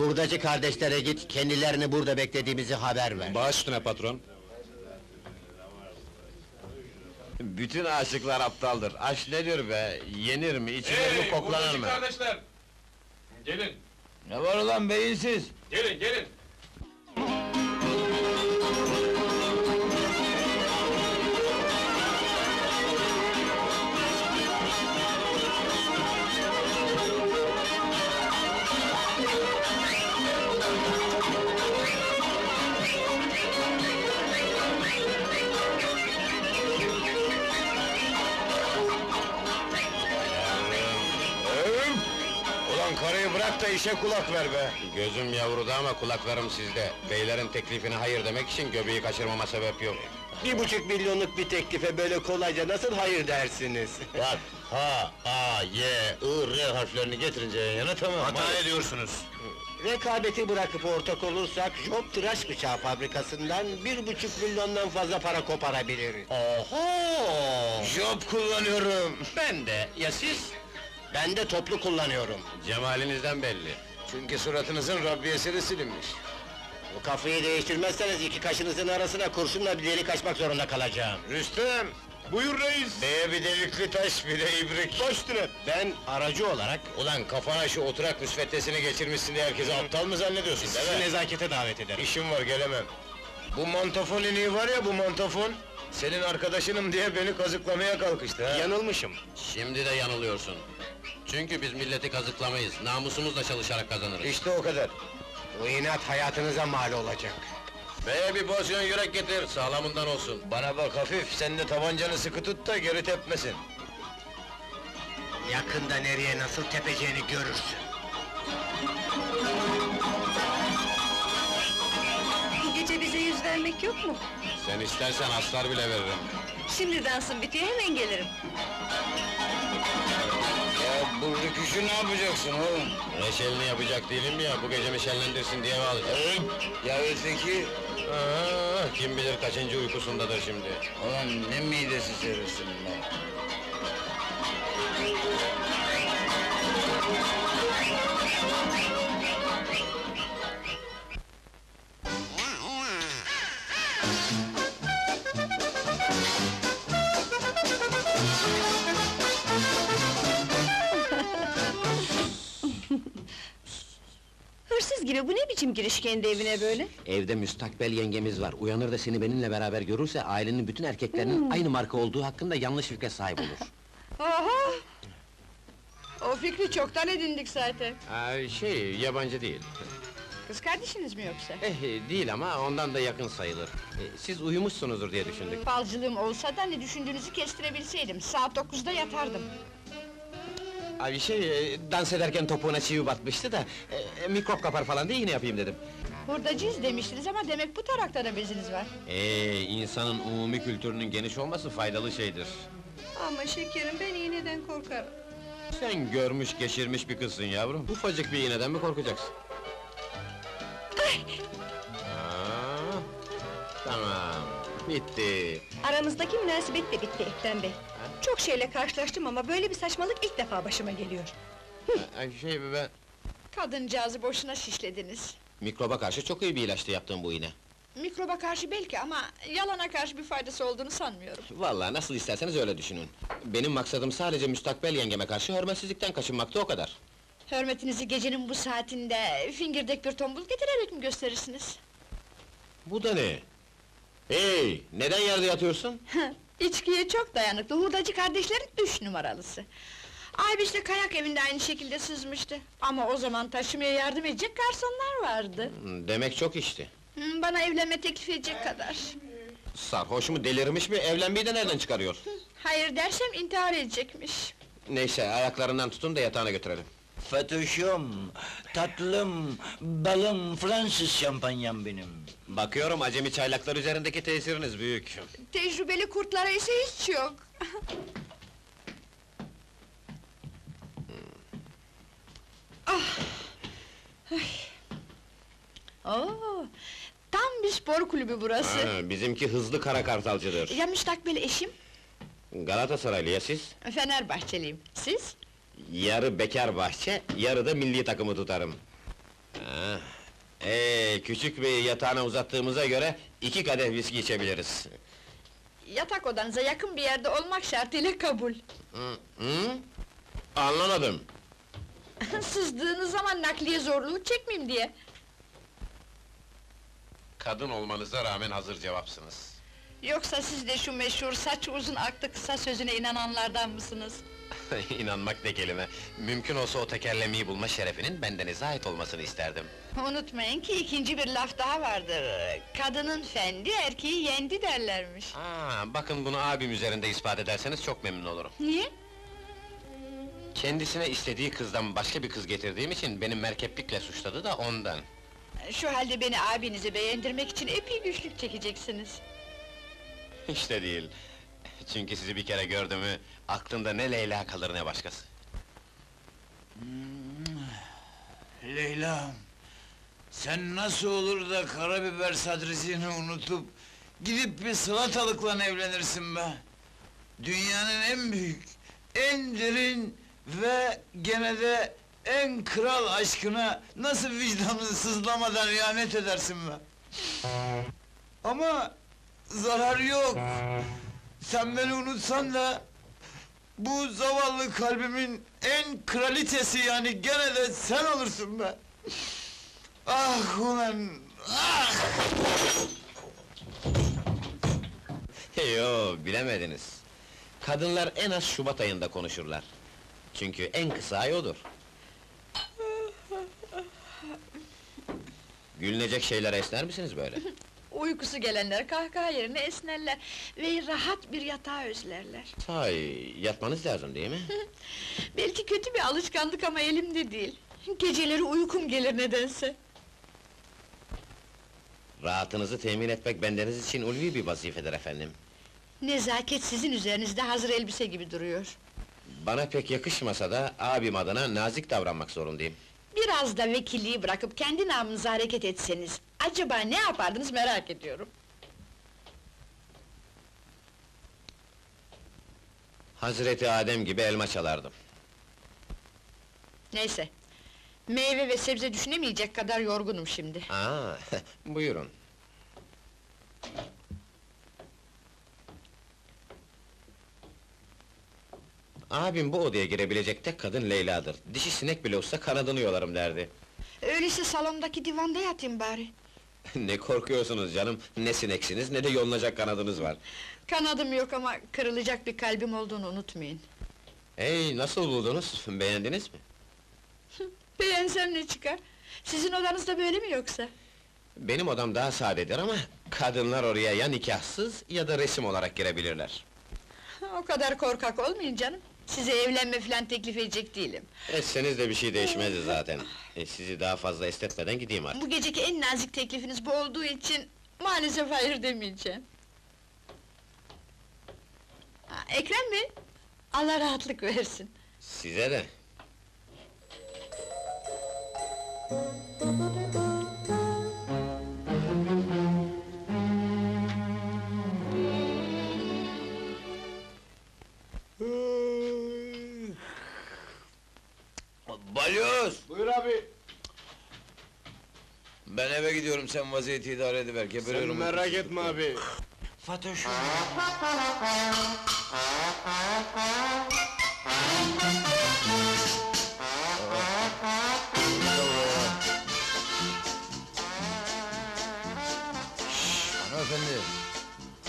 S8: Hurdacı kardeşlere git, kendilerini burada beklediğimizi haber ver.
S2: Baş üstüne patron.
S4: Bütün aşıklar aptaldır. Aşk nedir be? Yenir mi, içilir mi, koklanır mı?
S9: kardeşler! Gelin,
S17: Ne var ulan beyinsiz?
S9: gelin, gelin!
S4: Da işe kulak ver be! Gözüm yavruda ama kulaklarım sizde. Beylerin teklifine hayır demek için göbeği kaçırmama sebep yok.
S8: Bir buçuk milyonluk bir teklife böyle kolayca nasıl hayır dersiniz?
S4: Bak, ha, a, y, i, r harflerini getirince yana tamam.
S10: Hata ediyorsunuz.
S8: Rekabeti bırakıp ortak olursak, Job tıraş bıçağı fabrikasından bir buçuk milyondan fazla para koparabiliriz.
S4: Oho!
S8: Job kullanıyorum.
S4: Ben de, ya siz?
S8: Ben de toplu kullanıyorum.
S4: Cemalinizden belli. Çünkü suratınızın Rabbiyesini silinmiş.
S8: Bu kafayı değiştirmezseniz iki kaşınızın arasına kurşunla bir delik açmak zorunda kalacağım.
S4: Rüstem!
S10: Buyur reis.
S4: Neye bir delikli taş, bir de ibrik.
S10: Baş üstüne. Ben aracı olarak
S4: Ulan kafana şu oturak müsveddesini geçirmişsin diye herkesi aptal mı zannediyorsun değil
S10: sizi nezakete davet ederim.
S4: İşim var, gelemem. Bu mantafon var ya, bu mantafon... Senin arkadaşınım diye beni kazıklamaya kalkıştı ha!
S10: Yanılmışım.
S2: Şimdi de yanılıyorsun. Çünkü biz milleti kazıklamayız, namusumuzla çalışarak kazanırız.
S4: İşte o kadar.
S8: Bu inat hayatınıza mal olacak.
S2: Beye bir porsiyon yürek getir, sağlamından olsun.
S4: Bana bak hafif, sen de tabancanı sıkı tut da geri tepmesin.
S8: Yakında nereye nasıl tepeceğini görürsün.
S18: Bu gece bize vermek yok mu?
S2: Sen istersen aslar bile veririm.
S18: Şimdi dansın bitiyor hemen gelirim.
S4: Ya bu rüküşü ne yapacaksın oğlum?
S2: Reşelini yapacak değilim ya, bu gecemi şenlendirsin diye alacağım?
S4: Ya öteki...
S2: Aa, kim bilir kaçıncı uykusundadır şimdi.
S4: Ulan ne midesi herifsin be!
S18: Hırsız gibi bu ne biçim giriş kendi evine böyle?
S2: Evde müstakbel yengemiz var. Uyanır da seni benimle beraber görürse ailenin bütün erkeklerinin aynı marka olduğu hakkında yanlış fikre sahip olur.
S13: Oho! O fikri çoktan edindik zaten.
S2: Aa, şey, yabancı değil.
S13: Kız kardeşiniz mi yoksa?
S2: Eh, değil ama ondan da yakın sayılır. Eh, Siz uyumuşsunuzdur diye düşündük.
S13: Falcılığım olsa da ne düşündüğünüzü kestirebilseydim. Saat dokuzda yatardım.
S2: Abi şey, e, dans ederken topuğuna çivi batmıştı da... e, ...mikrop kapar falan diye yine yapayım dedim.
S13: Hurdacıyız demiştiniz ama demek bu tarakta da beziniz var.
S2: Ee, insanın umumi kültürünün geniş olması faydalı şeydir.
S18: Ama şekerim ben iğneden korkarım.
S2: Sen görmüş geçirmiş bir kızsın yavrum. Ufacık bir iğneden mi korkacaksın? Aa, tamam, bitti.
S18: Aramızdaki münasebet de bitti Ekrem Bey. Çok şeyle karşılaştım ama böyle bir saçmalık ilk defa başıma geliyor.
S2: Ay, şey ben...
S13: Kadıncağızı boşuna şişlediniz.
S2: Mikroba karşı çok iyi bir ilaçtı yaptığım bu iğne.
S13: Mikroba karşı belki ama yalana karşı bir faydası olduğunu sanmıyorum.
S2: Vallahi nasıl isterseniz öyle düşünün. Benim maksadım sadece müstakbel yengeme karşı hürmetsizlikten kaçınmakta o kadar.
S13: Hürmetinizi gecenin bu saatinde fingirdek bir tombul getirerek mi gösterirsiniz?
S2: Bu da ne? Hey, neden yerde yatıyorsun?
S13: İçkiye çok dayanıklı, hurdacı kardeşlerin üç numaralısı. Aybiş de kayak evinde aynı şekilde sızmıştı. Ama o zaman taşımaya yardım edecek garsonlar vardı.
S2: Hmm, Demek çok içti.
S13: Hı, Bana evlenme teklif edecek kadar.
S2: Sarhoş mu, delirmiş mi, evlenmeyi de nereden çıkarıyor?
S13: Hayır dersem intihar edecekmiş.
S2: Neyse, ayaklarından tutun da yatağına götürelim.
S3: Fatoşum, tatlım, balım, Fransız şampanyam benim.
S2: Bakıyorum acemi çaylaklar üzerindeki tesiriniz büyük.
S13: Tecrübeli kurtlara ise hiç yok. ah! Ay! Oo! Tam bir spor kulübü burası.
S2: Ha, bizimki hızlı kara kartalcıdır.
S13: Ya müstakbel eşim?
S2: Galatasaraylı ya siz?
S13: Fenerbahçeliyim. Siz?
S2: Yarı bekar bahçe, yarı da milli takımı tutarım. Ee, küçük beyi yatağına uzattığımıza göre iki kadeh viski içebiliriz.
S13: Yatak odanıza yakın bir yerde olmak şartıyla kabul.
S2: Hı? Hı? Anlamadım.
S13: Sızdığınız zaman nakliye zorluğu çekmeyeyim diye.
S2: Kadın olmanıza rağmen hazır cevapsınız.
S13: Yoksa siz de şu meşhur saç uzun aktı kısa sözüne inananlardan mısınız?
S2: İnanmak ne kelime. Mümkün olsa o tekerlemeyi bulma şerefinin bendenize ait olmasını isterdim.
S13: Unutmayın ki ikinci bir laf daha vardır. Kadının fendi, erkeği yendi derlermiş.
S2: Aa, bakın bunu abim üzerinde ispat ederseniz çok memnun olurum.
S13: Niye?
S2: Kendisine istediği kızdan başka bir kız getirdiğim için beni merkeplikle suçladı da ondan.
S13: Şu halde beni abinizi beğendirmek için epey güçlük çekeceksiniz.
S2: İşte değil. Çünkü sizi bir kere gördüm mü, aklımda ne Leyla kalır ne başkası.
S4: Leyla'm, sen nasıl olur da karabiber sadrisini unutup... ...gidip bir salatalıkla evlenirsin be? Dünyanın en büyük, en derin ve gene de en kral aşkına nasıl vicdanın sızlamadan ihanet edersin be? Ama zarar yok. Sen beni unutsan da bu zavallı kalbimin en kraliçesi yani gene de sen olursun be. Ah ulan, ah!
S2: Yo, bilemediniz. Kadınlar en az Şubat ayında konuşurlar. Çünkü en kısa ay odur. Gülünecek şeyler esner misiniz böyle?
S13: Uykusu gelenler kahkaha yerine esnerler ve rahat bir yatağı özlerler.
S2: Sahi, yatmanız lazım değil mi?
S13: Belki kötü bir alışkanlık ama elimde değil. Geceleri uykum gelir nedense.
S2: Rahatınızı temin etmek bendeniz için ulvi bir vazifedir efendim.
S13: Nezaket sizin üzerinizde hazır elbise gibi duruyor.
S2: Bana pek yakışmasa da abim adına nazik davranmak zorundayım.
S13: Biraz da vekilliği bırakıp kendi namınıza hareket etseniz... ...acaba ne yapardınız merak ediyorum.
S2: Hazreti Adem gibi elma çalardım.
S13: Neyse. Meyve ve sebze düşünemeyecek kadar yorgunum şimdi.
S2: Aa, buyurun. Abim bu odaya girebilecek tek kadın Leyla'dır. Dişi sinek bile olsa kanadını yolarım derdi.
S13: Öyleyse salondaki divanda yatayım bari.
S2: ne korkuyorsunuz canım, ne sineksiniz ne de yolunacak kanadınız var.
S13: Kanadım yok ama kırılacak bir kalbim olduğunu unutmayın.
S2: Hey, nasıl buldunuz? Beğendiniz mi?
S13: Beğensem ne çıkar? Sizin odanız da böyle mi yoksa?
S2: Benim odam daha sadedir ama... ...kadınlar oraya ya nikahsız ya da resim olarak girebilirler.
S13: O kadar korkak olmayın canım. Size evlenme falan teklif edecek değilim.
S2: Etseniz de bir şey değişmezdi zaten. E, sizi daha fazla estetmeden gideyim artık.
S13: Bu geceki en nazik teklifiniz bu olduğu için... ...maalesef hayır demeyeceğim. Ha, Ekrem Bey, Allah rahatlık versin.
S2: Size de.
S4: Sen vaziyeti idare ediver,
S10: Sen
S4: geberiyorum.
S10: merak etme abi.
S4: Fatoş! Hanımefendi!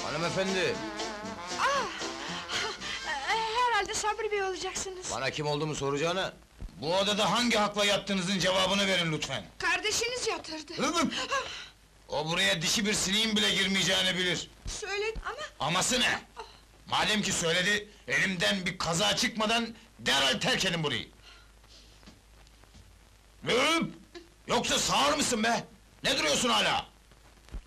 S4: Hanımefendi!
S13: Ah! Herhalde Sabri Bey olacaksınız.
S4: Bana kim olduğumu soracağına... ...bu odada hangi hakla yattığınızın cevabını verin lütfen!
S13: Kardeşiniz yatırdı.
S4: O buraya dişi bir sineğin bile girmeyeceğini bilir.
S13: Söyledi ama...
S4: Aması ne? Madem ki söyledi, elimden bir kaza çıkmadan derhal terk edin burayı. Hıp! Yoksa sağır mısın be? Ne duruyorsun hala?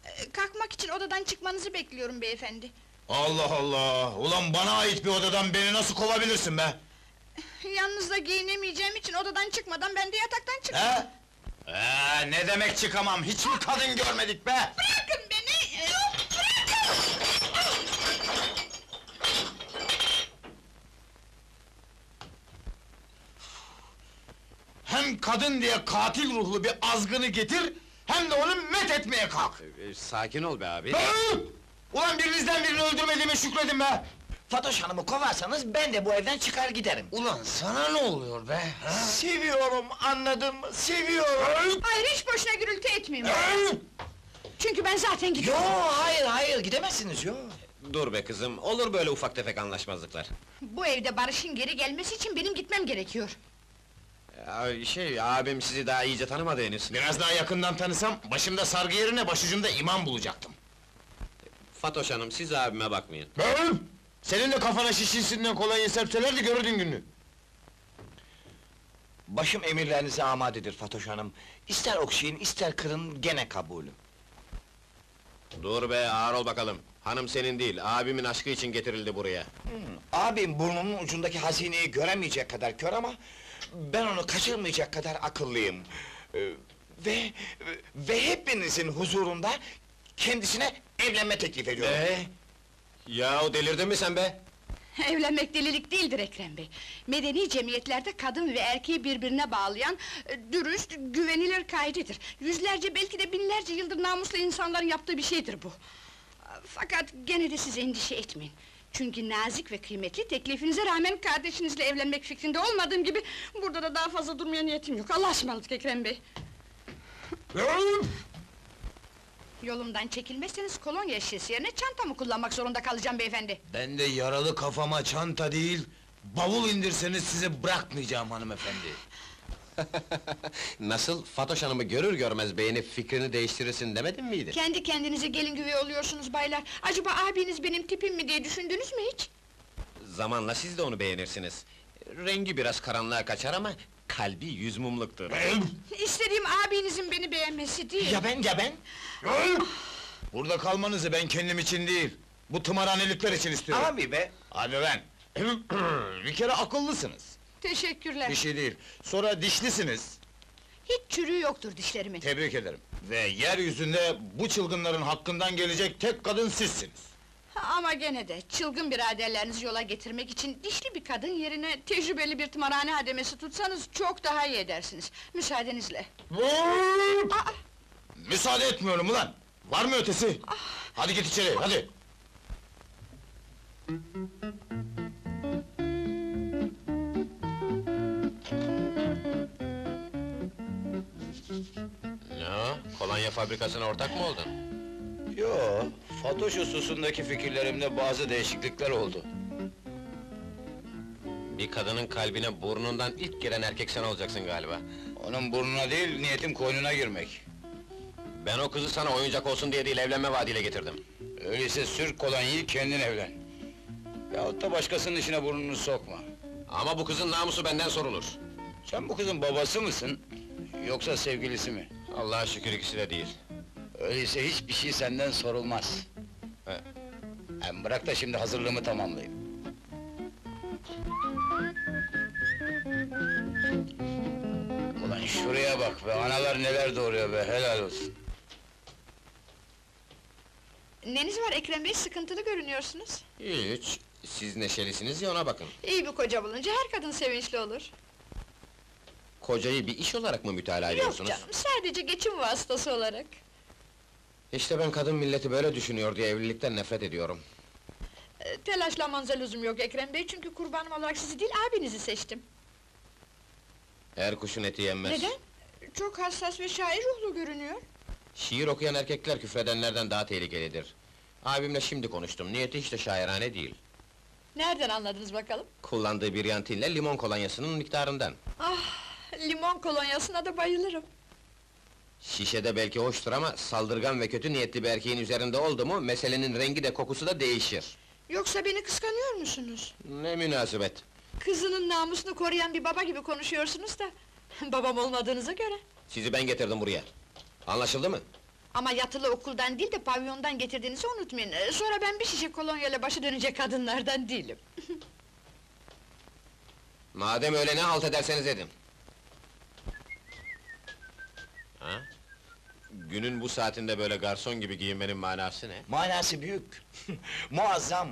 S13: Ee, Kalkmak için odadan çıkmanızı bekliyorum beyefendi.
S4: Allah Allah! Ulan bana ait bir odadan beni nasıl kovabilirsin be?
S13: Yanınızda giyinemeyeceğim için odadan çıkmadan ben de yataktan çıktım.
S4: He? Ee, ne demek çıkamam? Hiç mi kadın görmedik be?
S13: Bırakın beni! ee, Bırakın!
S4: Hem kadın diye katil ruhlu bir azgını getir, hem de onu met etmeye kalk!
S2: Ee, Sakin ol be abi.
S4: Ulan birinizden birini öldürmediğime şükredin be!
S3: Fatoş Hanım'ı kovarsanız ben de bu evden çıkar giderim.
S4: Ulan sana ne oluyor be?
S3: Seviyorum, anladın mı? Seviyorum!
S13: Hayır, hiç boşuna gürültü etmeyin. Çünkü ben zaten
S3: Yo,
S13: gidiyorum.
S3: hayır, hayır, gidemezsiniz, yo!
S2: Dur be kızım, olur böyle ufak tefek anlaşmazlıklar.
S13: Bu evde Barış'ın geri gelmesi için benim gitmem gerekiyor.
S2: Ya, şey, abim sizi daha iyice tanımadı henüz.
S4: Biraz daha yakından tanısam, başımda sargı yerine başucumda imam bulacaktım.
S2: Fatoş Hanım, siz abime bakmayın.
S4: Ben! Senin de kafana şişinsinden kolay serpselerdi görürdün gününü.
S3: Başım emirlerinize amadedir Fatoş Hanım. İster okşayın, ister kırın, gene kabulüm.
S2: Dur be, ağır ol bakalım. Hanım senin değil, abimin aşkı için getirildi buraya.
S3: Hmm, Abim burnunun ucundaki hazineyi göremeyecek kadar kör ama... ...ben onu kaçırmayacak kadar akıllıyım. Ee, ve... ve hepinizin huzurunda... ...kendisine evlenme teklif ediyorum.
S2: Ee? Ya delirdin mi sen be?
S13: Evlenmek delilik değildir Ekrem Bey. Medeni cemiyetlerde kadın ve erkeği birbirine bağlayan... e, ...dürüst, güvenilir kaidedir. Yüzlerce, belki de binlerce yıldır namuslu insanların yaptığı bir şeydir bu. Fakat gene de siz endişe etmeyin. Çünkü nazik ve kıymetli, teklifinize rağmen kardeşinizle evlenmek fikrinde olmadığım gibi... ...burada da daha fazla durmaya niyetim yok. Allah'a ısmarladık Ekrem Bey. Yolumdan çekilmezseniz kolonya şişesi yerine çantamı kullanmak zorunda kalacağım beyefendi.
S4: Ben de yaralı kafama çanta değil, bavul indirseniz sizi bırakmayacağım hanımefendi.
S2: Nasıl, Fatoş Hanım'ı görür görmez beğenip fikrini değiştirirsin demedin miydi?
S13: Kendi kendinize gelin güvey oluyorsunuz baylar. Acaba abiniz benim tipim mi diye düşündünüz mü hiç?
S2: Zamanla siz de onu beğenirsiniz. Rengi biraz karanlığa kaçar ama kalbi yüz mumluktur.
S13: İstediğim abinizin beni beğenmesi değil.
S3: Ya ben, ya ben?
S4: Burada kalmanızı ben kendim için değil, bu tımarhanelikler için istiyorum.
S3: Abi be!
S4: Hadi ben! bir kere akıllısınız,
S13: Teşekkürler.
S4: bir şey değil. Sonra dişlisiniz,
S13: Hiç çürüğü yoktur dişlerimin.
S4: tebrik ederim. Ve yeryüzünde bu çılgınların hakkından gelecek tek kadın sizsiniz.
S13: Ama gene de çılgın biraderlerinizi yola getirmek için dişli bir kadın yerine tecrübeli bir tımarhane hademesi tutsanız çok daha iyi edersiniz. Müsaadenizle. Aa,
S4: Müsaade etmiyorum ulan! Var mı ötesi? Hadi git içeri, hadi!
S2: Ne o? Kolonya fabrikasına ortak mı oldun?
S4: Yo, Fatoş hususundaki fikirlerimde bazı değişiklikler oldu.
S2: Bir kadının kalbine burnundan ilk giren erkek sen olacaksın galiba.
S4: Onun burnuna değil, niyetim koynuna girmek.
S2: Ben o kızı sana oyuncak olsun diye değil, evlenme vaadiyle getirdim.
S4: Öyleyse sür kolonyayı kendin evlen. Yahut da başkasının işine burnunu sokma.
S2: Ama bu kızın namusu benden sorulur.
S4: Sen bu kızın babası mısın? Yoksa sevgilisi mi?
S2: Allah'a şükür ikisi de değil.
S4: Öyleyse hiçbir şey senden sorulmaz.
S2: He.
S4: Hem bırak da şimdi hazırlığımı tamamlayayım. Ulan şuraya bak be, analar neler doğuruyor be, helal olsun.
S13: neniz var Ekrem Bey, sıkıntılı görünüyorsunuz.
S2: Hiç, siz neşelisiniz ya ona bakın.
S13: İyi bir koca bulunca her kadın sevinçli olur.
S2: Kocayı bir iş olarak mı mütalaa
S13: Yok
S2: ediyorsunuz?
S13: canım, sadece geçim vasıtası olarak.
S2: İşte ben kadın milleti böyle düşünüyor diye evlilikten nefret ediyorum.
S13: Ee, Telaşlanmanıza lüzum yok Ekrem Bey, çünkü kurbanım olarak sizi değil, abinizi seçtim.
S2: Her kuşun eti yenmez.
S13: Neden? Çok hassas ve şair ruhlu görünüyor.
S2: Şiir okuyan erkekler küfredenlerden daha tehlikelidir. Abimle şimdi konuştum, niyeti hiç de şairane değil.
S13: Nereden anladınız bakalım?
S2: Kullandığı bir yantinle limon kolonyasının miktarından.
S13: Ah, limon kolonyasına da bayılırım.
S2: Şişede belki hoştur ama saldırgan ve kötü niyetli bir erkeğin üzerinde oldu mu... ...meselenin rengi de kokusu da değişir.
S13: Yoksa beni kıskanıyor musunuz?
S2: Ne münasebet!
S13: Kızının namusunu koruyan bir baba gibi konuşuyorsunuz da... ...Babam olmadığınıza göre.
S2: Sizi ben getirdim buraya. Anlaşıldı mı?
S13: Ama yatılı okuldan değil de pavyondan getirdiğinizi unutmayın. Ee, Sonra ben bir şişe kolonyayla başı dönecek kadınlardan değilim.
S2: Madem öyle ne halt ederseniz edin. Ha? Günün bu saatinde böyle garson gibi giyinmenin manası ne?
S3: Manası büyük, muazzam.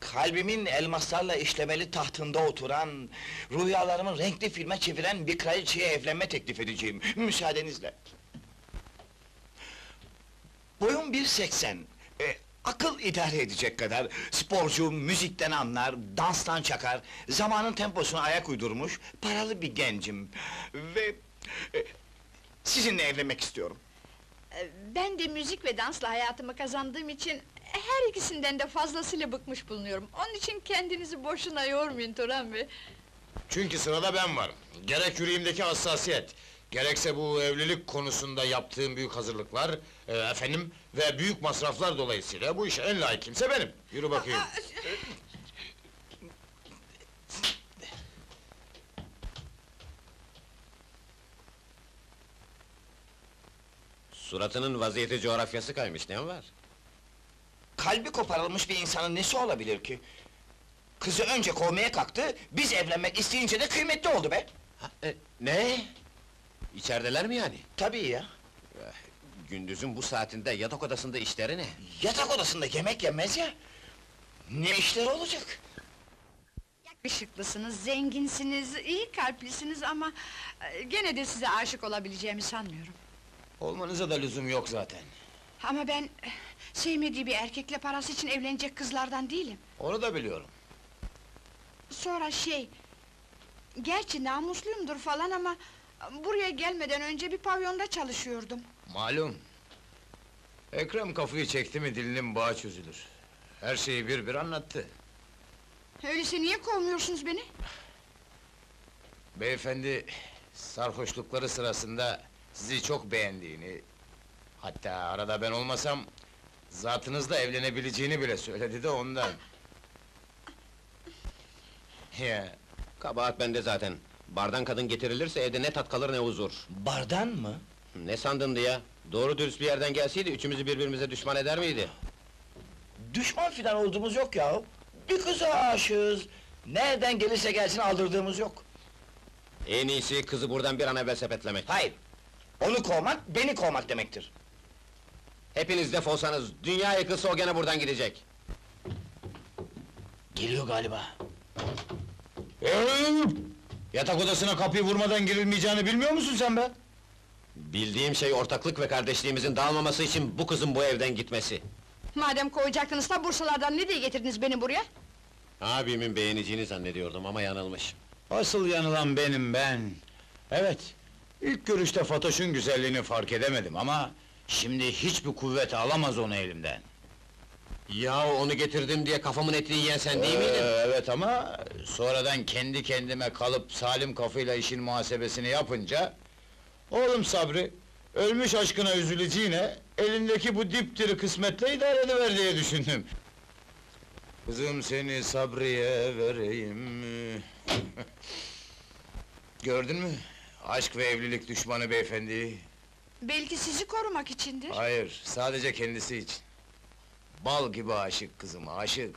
S3: Kalbimin elmaslarla işlemeli tahtında oturan... ...rüyalarımı renkli filme çeviren bir kraliçeye evlenme teklif edeceğim, müsaadenizle. Boyum 1.80. E, akıl idare edecek kadar, sporcu, müzikten anlar, danstan çakar, zamanın temposuna ayak uydurmuş, paralı bir gencim. Ve... e, sizinle evlenmek istiyorum.
S13: Ee, Ben de müzik ve dansla hayatımı kazandığım için... ...her ikisinden de fazlasıyla bıkmış bulunuyorum. Onun için kendinizi boşuna yormayın Turan Bey.
S4: Çünkü sırada ben varım. Gerek yüreğimdeki hassasiyet, gerekse bu evlilik konusunda yaptığım büyük hazırlıklar, e, efendim ve büyük masraflar dolayısıyla bu işe en layık kimse benim. Yürü bakayım.
S2: Suratının vaziyeti coğrafyası kaymış, ne var?
S3: Kalbi koparılmış bir insanın nesi olabilir ki? Kızı önce kovmaya kalktı, biz evlenmek isteyince de kıymetli oldu be!
S2: e, ne? İçerideler mi yani?
S3: Tabii ya!
S2: Gündüzün bu saatinde yatak odasında işleri ne?
S3: Yatak odasında yemek yenmez ya! Ne işleri olacak?
S13: Yakışıklısınız, zenginsiniz, iyi kalplisiniz ama... e, ...gene de size aşık olabileceğimi sanmıyorum.
S4: Olmanıza da lüzum yok zaten.
S13: Ama ben... ...sevmediği bir erkekle parası için evlenecek kızlardan değilim.
S4: Onu da biliyorum.
S13: Sonra şey... Gerçi namusluyumdur falan ama... ...buraya gelmeden önce bir pavyonda çalışıyordum.
S4: Malum. Ekrem kafayı çekti mi dilinin bağı çözülür. Her şeyi bir bir anlattı.
S13: Öyleyse niye kovmuyorsunuz beni?
S4: Beyefendi, sarhoşlukları sırasında sizi çok beğendiğini... ...hatta arada ben olmasam... ...zatınızla evlenebileceğini bile söyledi de ondan. Ya,
S2: Kabahat bende zaten. Bardan kadın getirilirse evde ne tat kalır ne huzur.
S3: Bardan mı?
S2: Ne sandındı ya? Doğru dürüst bir yerden gelseydi üçümüzü birbirimize düşman eder miydi?
S3: Düşman filan olduğumuz yok ya! Bir kıza aşığız! Nereden gelirse gelsin aldırdığımız yok!
S2: En iyisi kızı buradan bir an evvel sepetlemek.
S3: Hayır! Onu kovmak, beni kovmak demektir!
S2: Hepiniz defolsanız, dünya yıkılsa o gene buradan gidecek.
S3: Geliyor galiba!
S4: Yatak odasına kapıyı vurmadan girilmeyeceğini bilmiyor musun sen be?
S2: Bildiğim şey ortaklık ve kardeşliğimizin dağılmaması için bu kızın bu evden gitmesi.
S13: Madem kovacaktınız da Bursalardan ne diye getirdiniz beni buraya?
S2: Abimin beğeneceğini zannediyordum ama yanılmış.
S4: Asıl yanılan benim ben. Evet, ilk görüşte Fatoş'un güzelliğini fark edemedim ama... ...şimdi hiçbir kuvvet alamaz onu elimden.
S2: Ya onu getirdim diye kafamın etini yiyen sen değil
S4: Ee,
S2: miydin?
S4: evet ama sonradan kendi kendime kalıp salim kafayla işin muhasebesini yapınca... ...oğlum Sabri, ölmüş aşkına üzüleceğine... ...elindeki bu dipdiri kısmetle idare ediver diye düşündüm. Kızım seni Sabri'ye vereyim mi? Gördün mü? Aşk ve evlilik düşmanı beyefendi.
S13: Belki sizi korumak içindir.
S4: Hayır, sadece kendisi için. Bal gibi aşık kızım, aşık.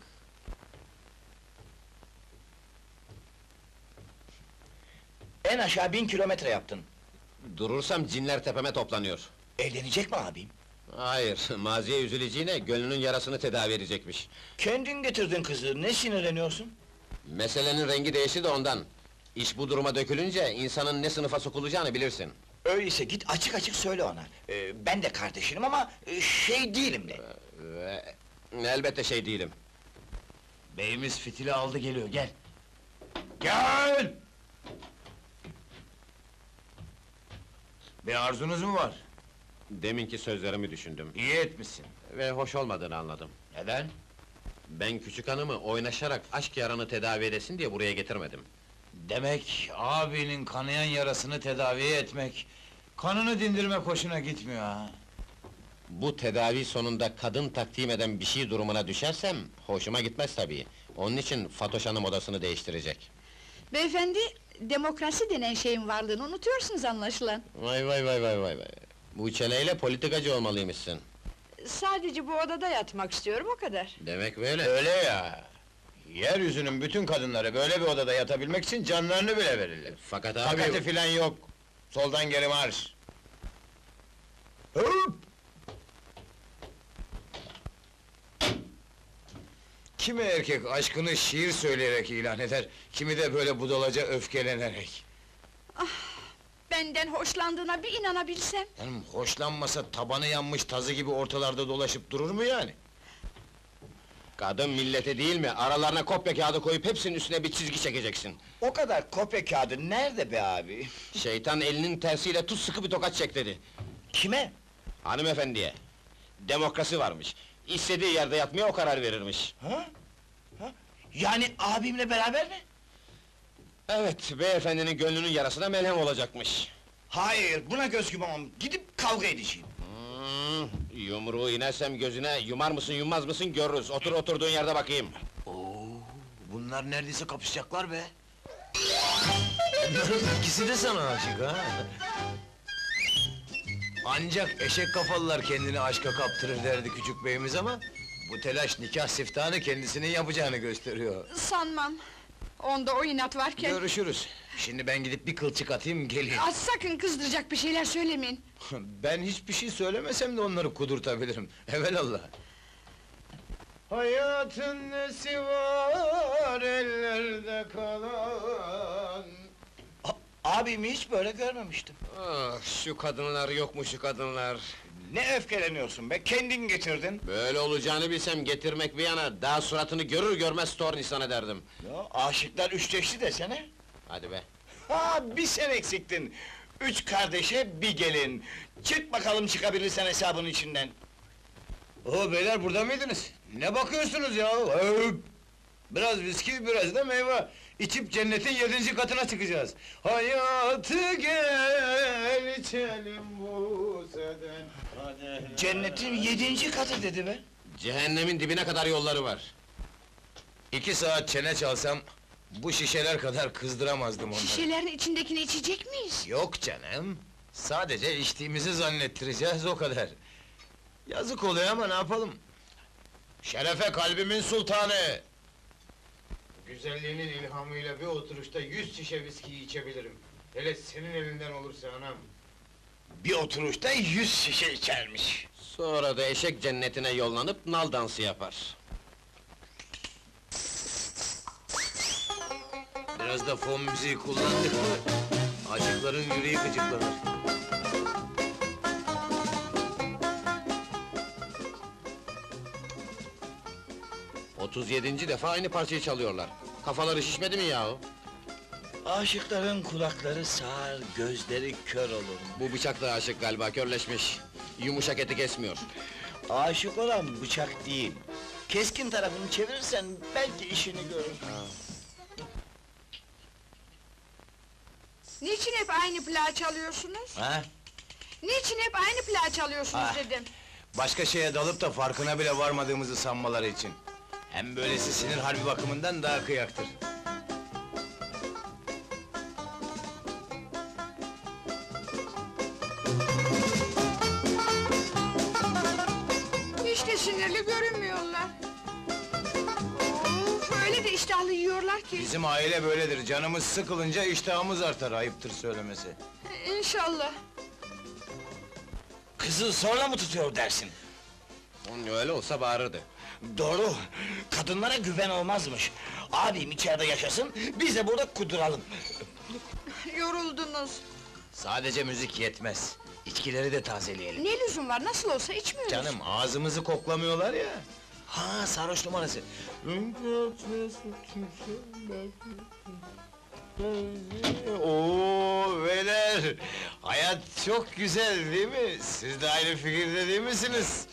S3: En aşağı bin kilometre yaptın.
S2: Durursam cinler tepeme toplanıyor.
S3: Evlenecek mi abim?
S2: Hayır, maziye üzüleceğine gönlünün yarasını tedavi edecekmiş.
S3: Kendin getirdin kızı, ne sinirleniyorsun?
S2: Meselenin rengi değişti de ondan. İş bu duruma dökülünce insanın ne sınıfa sokulacağını bilirsin.
S3: Öyleyse git açık açık söyle ona. Ee, ben de kardeşinim ama e, şey değilim de.
S2: Ve elbette şey değilim.
S4: Beyimiz fitili aldı geliyor, gel! Gel! Bir arzunuz mu var?
S2: Deminki sözlerimi düşündüm.
S4: İyi etmişsin.
S2: Ve hoş olmadığını anladım.
S4: Neden?
S2: Ben küçük hanımı oynaşarak aşk yaranı tedavi edesin diye buraya getirmedim.
S4: Demek abinin kanayan yarasını tedavi etmek... ...kanını dindirmek hoşuna gitmiyor ha?
S2: Bu tedavi sonunda kadın takdim eden bir şey durumuna düşersem... ...hoşuma gitmez tabii. Onun için Fatoş Hanım odasını değiştirecek.
S13: Beyefendi, demokrasi denen şeyin varlığını unutuyorsunuz anlaşılan.
S2: Vay vay vay vay vay vay! Bu çeneyle politikacı olmalıymışsın.
S13: Sadece bu odada yatmak istiyorum, o kadar.
S2: Demek böyle.
S4: Öyle ya! Yeryüzünün bütün kadınları böyle bir odada yatabilmek için canlarını bile verirler.
S2: Fakat abi...
S4: Fakati filan yok. Soldan geri marş. Hıp! Kimi erkek aşkını şiir söyleyerek ilan eder, kimi de böyle budalaca öfkelenerek.
S13: Benden hoşlandığına bir inanabilsem.
S4: Hanım hoşlanmasa tabanı yanmış tazı gibi ortalarda dolaşıp durur mu yani?
S2: Kadın millete değil mi? Aralarına kopya kağıdı koyup hepsinin üstüne bir çizgi çekeceksin.
S3: O kadar kopya kağıdı nerede be abi?
S2: Şeytan elinin tersiyle tut sıkı bir tokat çek dedi.
S3: Kime?
S2: Hanımefendiye. Demokrasi varmış. İstediği yerde yatmaya o karar verirmiş.
S3: Ha? Ha? Yani abimle beraber mi?
S2: Evet, beyefendinin gönlünün yarasına melhem olacakmış.
S3: Hayır, buna göz yumamam. Gidip kavga edeceğim.
S2: Yumruğu inersem gözüne, yumar mısın yummaz mısın görürüz. Otur oturduğun yerde bakayım.
S4: Bunlar neredeyse kapışacaklar be! Bunların ikisi de sana aşık ha! Ancak eşek kafalılar kendini aşka kaptırır derdi küçük beyimiz ama... ...bu telaş nikah siftahını kendisinin yapacağını gösteriyor.
S13: Sanmam. Onda o inat varken...
S4: Görüşürüz. Şimdi ben gidip bir kılçık atayım, geleyim.
S13: Aa, sakın kızdıracak bir şeyler söylemeyin.
S4: ben hiçbir şey söylemesem de onları kudurtabilirim. Evelallah. Hayatın nesi var ellerde kalan?
S3: Abimi hiç böyle görmemiştim.
S2: Ah, şu kadınlar yok mu şu kadınlar?
S3: Ne öfkeleniyorsun be, kendin getirdin.
S2: Böyle olacağını bilsem getirmek bir yana, daha suratını görür görmez tornisan ederdim.
S3: Ya, aşıklar üçleşti desene.
S2: Hadi be.
S3: Ha, bir sen eksiktin. Üç kardeşe bir gelin. Çık bakalım çıkabilirsen hesabın içinden.
S4: Oo beyler burada mıydınız? Ne bakıyorsunuz ya? Biraz viski, biraz da meyve. İçip cennetin yedinci katına çıkacağız. Hayatı gel içelim bu seden.
S3: Cennetin yedinci katı dedi be.
S2: Cehennemin dibine kadar yolları var.
S4: İki saat çene çalsam... ...bu şişeler kadar kızdıramazdım onları.
S13: Şişelerin içindekini içecek miyiz?
S4: Yok canım. Sadece içtiğimizi zannettireceğiz o kadar. Yazık oluyor ama ne yapalım? Şerefe kalbimin sultanı! Güzelliğinin ilhamıyla bir oturuşta yüz şişe viskiyi içebilirim. Hele senin elinden olursa anam.
S3: Bir oturuşta yüz şişe içermiş.
S2: Sonra da eşek cennetine yollanıp nal dansı yapar.
S4: Biraz da fon müziği kullandık mı... ...aşıkların yüreği gıcıklanır.
S2: Otuz yedinci defa aynı parçayı çalıyorlar. Kafaları şişmedi mi yahu?
S3: Aşıkların kulakları sağır, gözleri kör olur.
S2: Bu bıçak da aşık galiba, körleşmiş. Yumuşak eti kesmiyor.
S3: Aşık olan bıçak değil. Keskin tarafını çevirirsen belki işini görür.
S13: Niçin hep aynı plağı çalıyorsunuz?
S4: Ha?
S13: Niçin hep aynı plağı çalıyorsunuz
S4: Ah.
S13: dedim.
S4: Başka şeye dalıp da farkına bile varmadığımızı sanmaları için. Hem böylesi sinir harbi bakımından daha kıyaktır.
S13: Yiyorlar ki.
S4: Bizim aile böyledir, canımız sıkılınca iştahımız artar, ayıptır söylemesi.
S13: İnşallah.
S3: Kızı zorla mı tutuyor dersin?
S2: Onun öyle olsa bağırırdı.
S3: Doğru, kadınlara güven olmazmış. Abim içeride yaşasın, biz de burada kuduralım.
S13: Yoruldunuz.
S4: Sadece müzik yetmez. İçkileri de tazeleyelim.
S13: Ne lüzum var, nasıl olsa içmiyoruz.
S4: Canım, ağzımızı koklamıyorlar ya. Ha, sarhoş numarası. Oo beyler! Hayat çok güzel değil mi? Siz de aynı fikirde değil misiniz?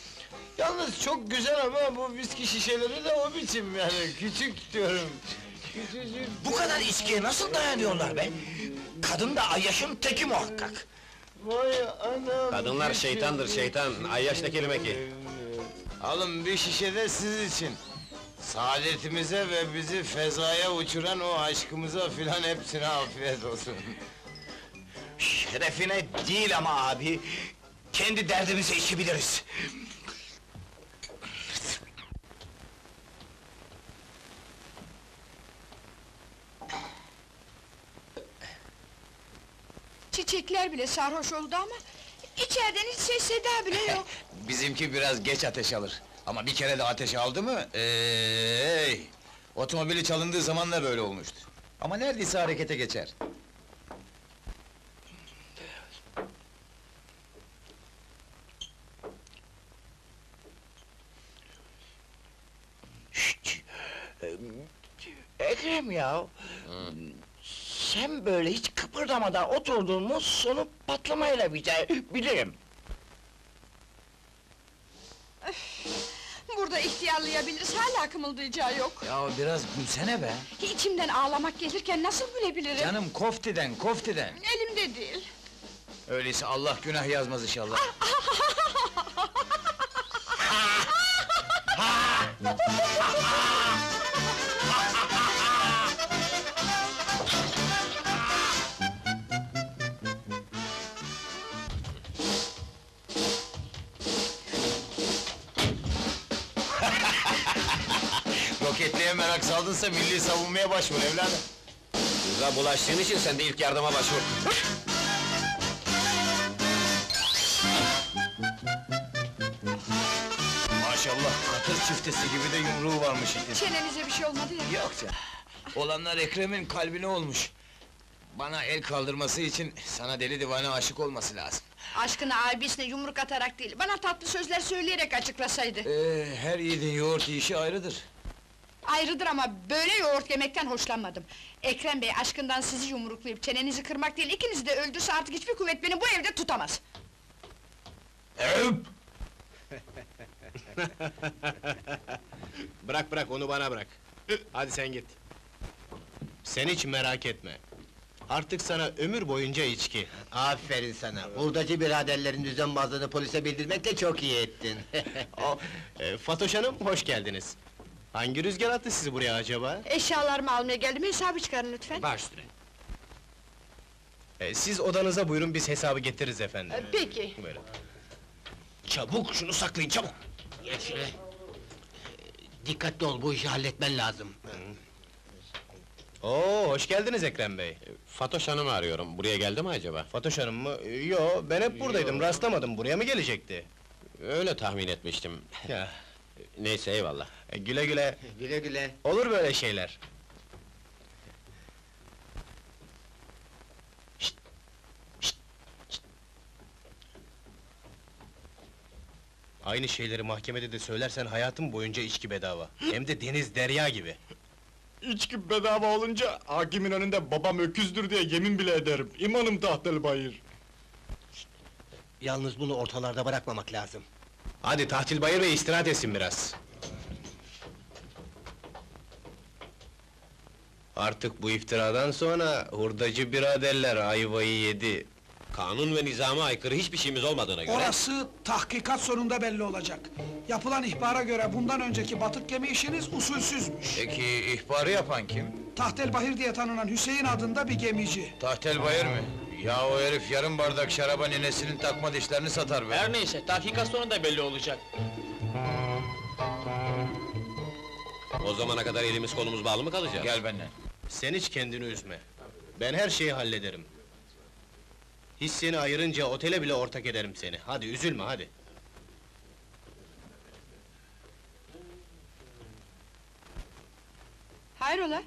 S4: Yalnız çok güzel ama bu viski şişeleri de o biçim yani, küçük diyorum. Küçücük.
S3: Bu kadar içkiye nasıl dayanıyorlar be? Kadın da ayyaşın teki muhakkak.
S4: Vay anam!
S2: Kadınlar şeytandır şeytan, ayyaş ne kelime ki?
S4: Alın bir şişe de siz için. Saadetimize ve bizi fezaya uçuran o aşkımıza filan hepsine afiyet olsun.
S3: Şerefine değil ama abi, kendi derdimizi içebiliriz.
S13: Çiçekler bile sarhoş oldu ama... ...içeriden hiç ses seda bile yok.
S4: Bizimki biraz geç ateş alır. Ama bir kere de ateş aldı mı? Ey! Otomobili çalındığı zaman da böyle olmuştu. Ama neredeyse harekete geçer.
S3: Ekrem ya, sen böyle hiç kıpırdamadan oturdun mu sonu patlamayla biter, bilirim.
S13: Burada ihtiyarlayabiliriz, hala kımıldayacağı yok.
S4: Ya biraz gülsene be!
S13: İçimden ağlamak gelirken nasıl gülebilirim?
S4: Canım koftiden, koftiden!
S13: Elimde değil.
S4: Öyleyse Allah günah yazmaz inşallah. merak saldınsa milli savunmaya başvur evladım.
S2: Kıza bulaştığın için sen de ilk yardıma başvur.
S4: Maşallah katır çiftesi gibi de yumruğu varmış itin.
S13: Çenenize bir şey olmadı ya.
S4: Yok canım. Olanlar Ekrem'in kalbine olmuş. Bana el kaldırması için sana deli divane aşık olması lazım.
S13: Aşkına abisine yumruk atarak değil, bana tatlı sözler söyleyerek açıklasaydı.
S4: Ee, her yiğidin yoğurt yiyişi ayrıdır.
S13: Ayrıdır ama böyle yoğurt yemekten hoşlanmadım. Ekrem Bey aşkından sizi yumruklayıp çenenizi kırmak değil, ikinizi de öldürse artık hiçbir kuvvet beni bu evde tutamaz.
S4: Öp!
S10: Bırak bırak onu bana bırak. Hadi sen git. Sen hiç merak etme. Artık sana ömür boyunca içki.
S8: Aferin sana. Hurdacı biraderlerin düzenbazlığını polise bildirmekle çok iyi ettin.
S10: Ee, Fatoş Hanım, hoş geldiniz. Hangi rüzgar attı sizi buraya acaba?
S13: Eşyalarımı almaya geldim, hesabı çıkarın lütfen.
S10: Baş üstüne. Ee, siz odanıza buyurun, biz hesabı getiririz efendim.
S13: Ee, Peki.
S10: Buyurun. Çabuk, şunu saklayın, çabuk!
S8: Geç şuraya. Dikkatli ol, bu işi halletmen lazım.
S10: Oo, hoş geldiniz Ekrem Bey.
S2: Fatoş Hanım'ı arıyorum. Buraya geldi mi acaba?
S10: Fatoş Hanım mı? Ee, Yo, ben hep buradaydım, rastlamadım. Buraya mı gelecekti?
S2: Öyle tahmin etmiştim.
S10: Ya,
S2: Neyse eyvallah.
S10: E, güle güle.
S8: Güle güle.
S10: Olur böyle şeyler. Şşt! Şşt! Şşt! Aynı şeyleri mahkemede de söylersen hayatım boyunca içki bedava. Hem de deniz derya gibi.
S1: İçki bedava olunca hakimin önünde babam öküzdür diye yemin bile ederim. İmanım tahtel bayır.
S8: Yalnız bunu ortalarda bırakmamak lazım.
S10: Hadi Tahtil Bayır Bey istirahat etsin biraz. Artık bu iftiradan sonra hurdacı biraderler ayvayı yedi.
S2: Kanun ve nizama aykırı hiçbir şeyimiz olmadığına göre...
S6: Orası tahkikat sonunda belli olacak. Yapılan ihbara göre bundan önceki batık gemi işiniz usulsüzmüş.
S4: Peki ihbarı yapan kim?
S6: Tahtel Bahir diye tanınan Hüseyin adında bir gemici.
S4: Tahtel Bayır mı? Ya o herif yarım bardak şaraba ninesinin takma dişlerini satar be.
S19: Her neyse, tahkikat sonunda belli olacak.
S2: O zamana kadar elimiz kolumuz bağlı mı kalacak?
S4: Gel benimle.
S10: Sen hiç kendini üzme. Ben her şeyi hallederim. Hisseni ayırınca otele bile ortak ederim seni. Hadi üzülme hadi.
S13: Hayrola?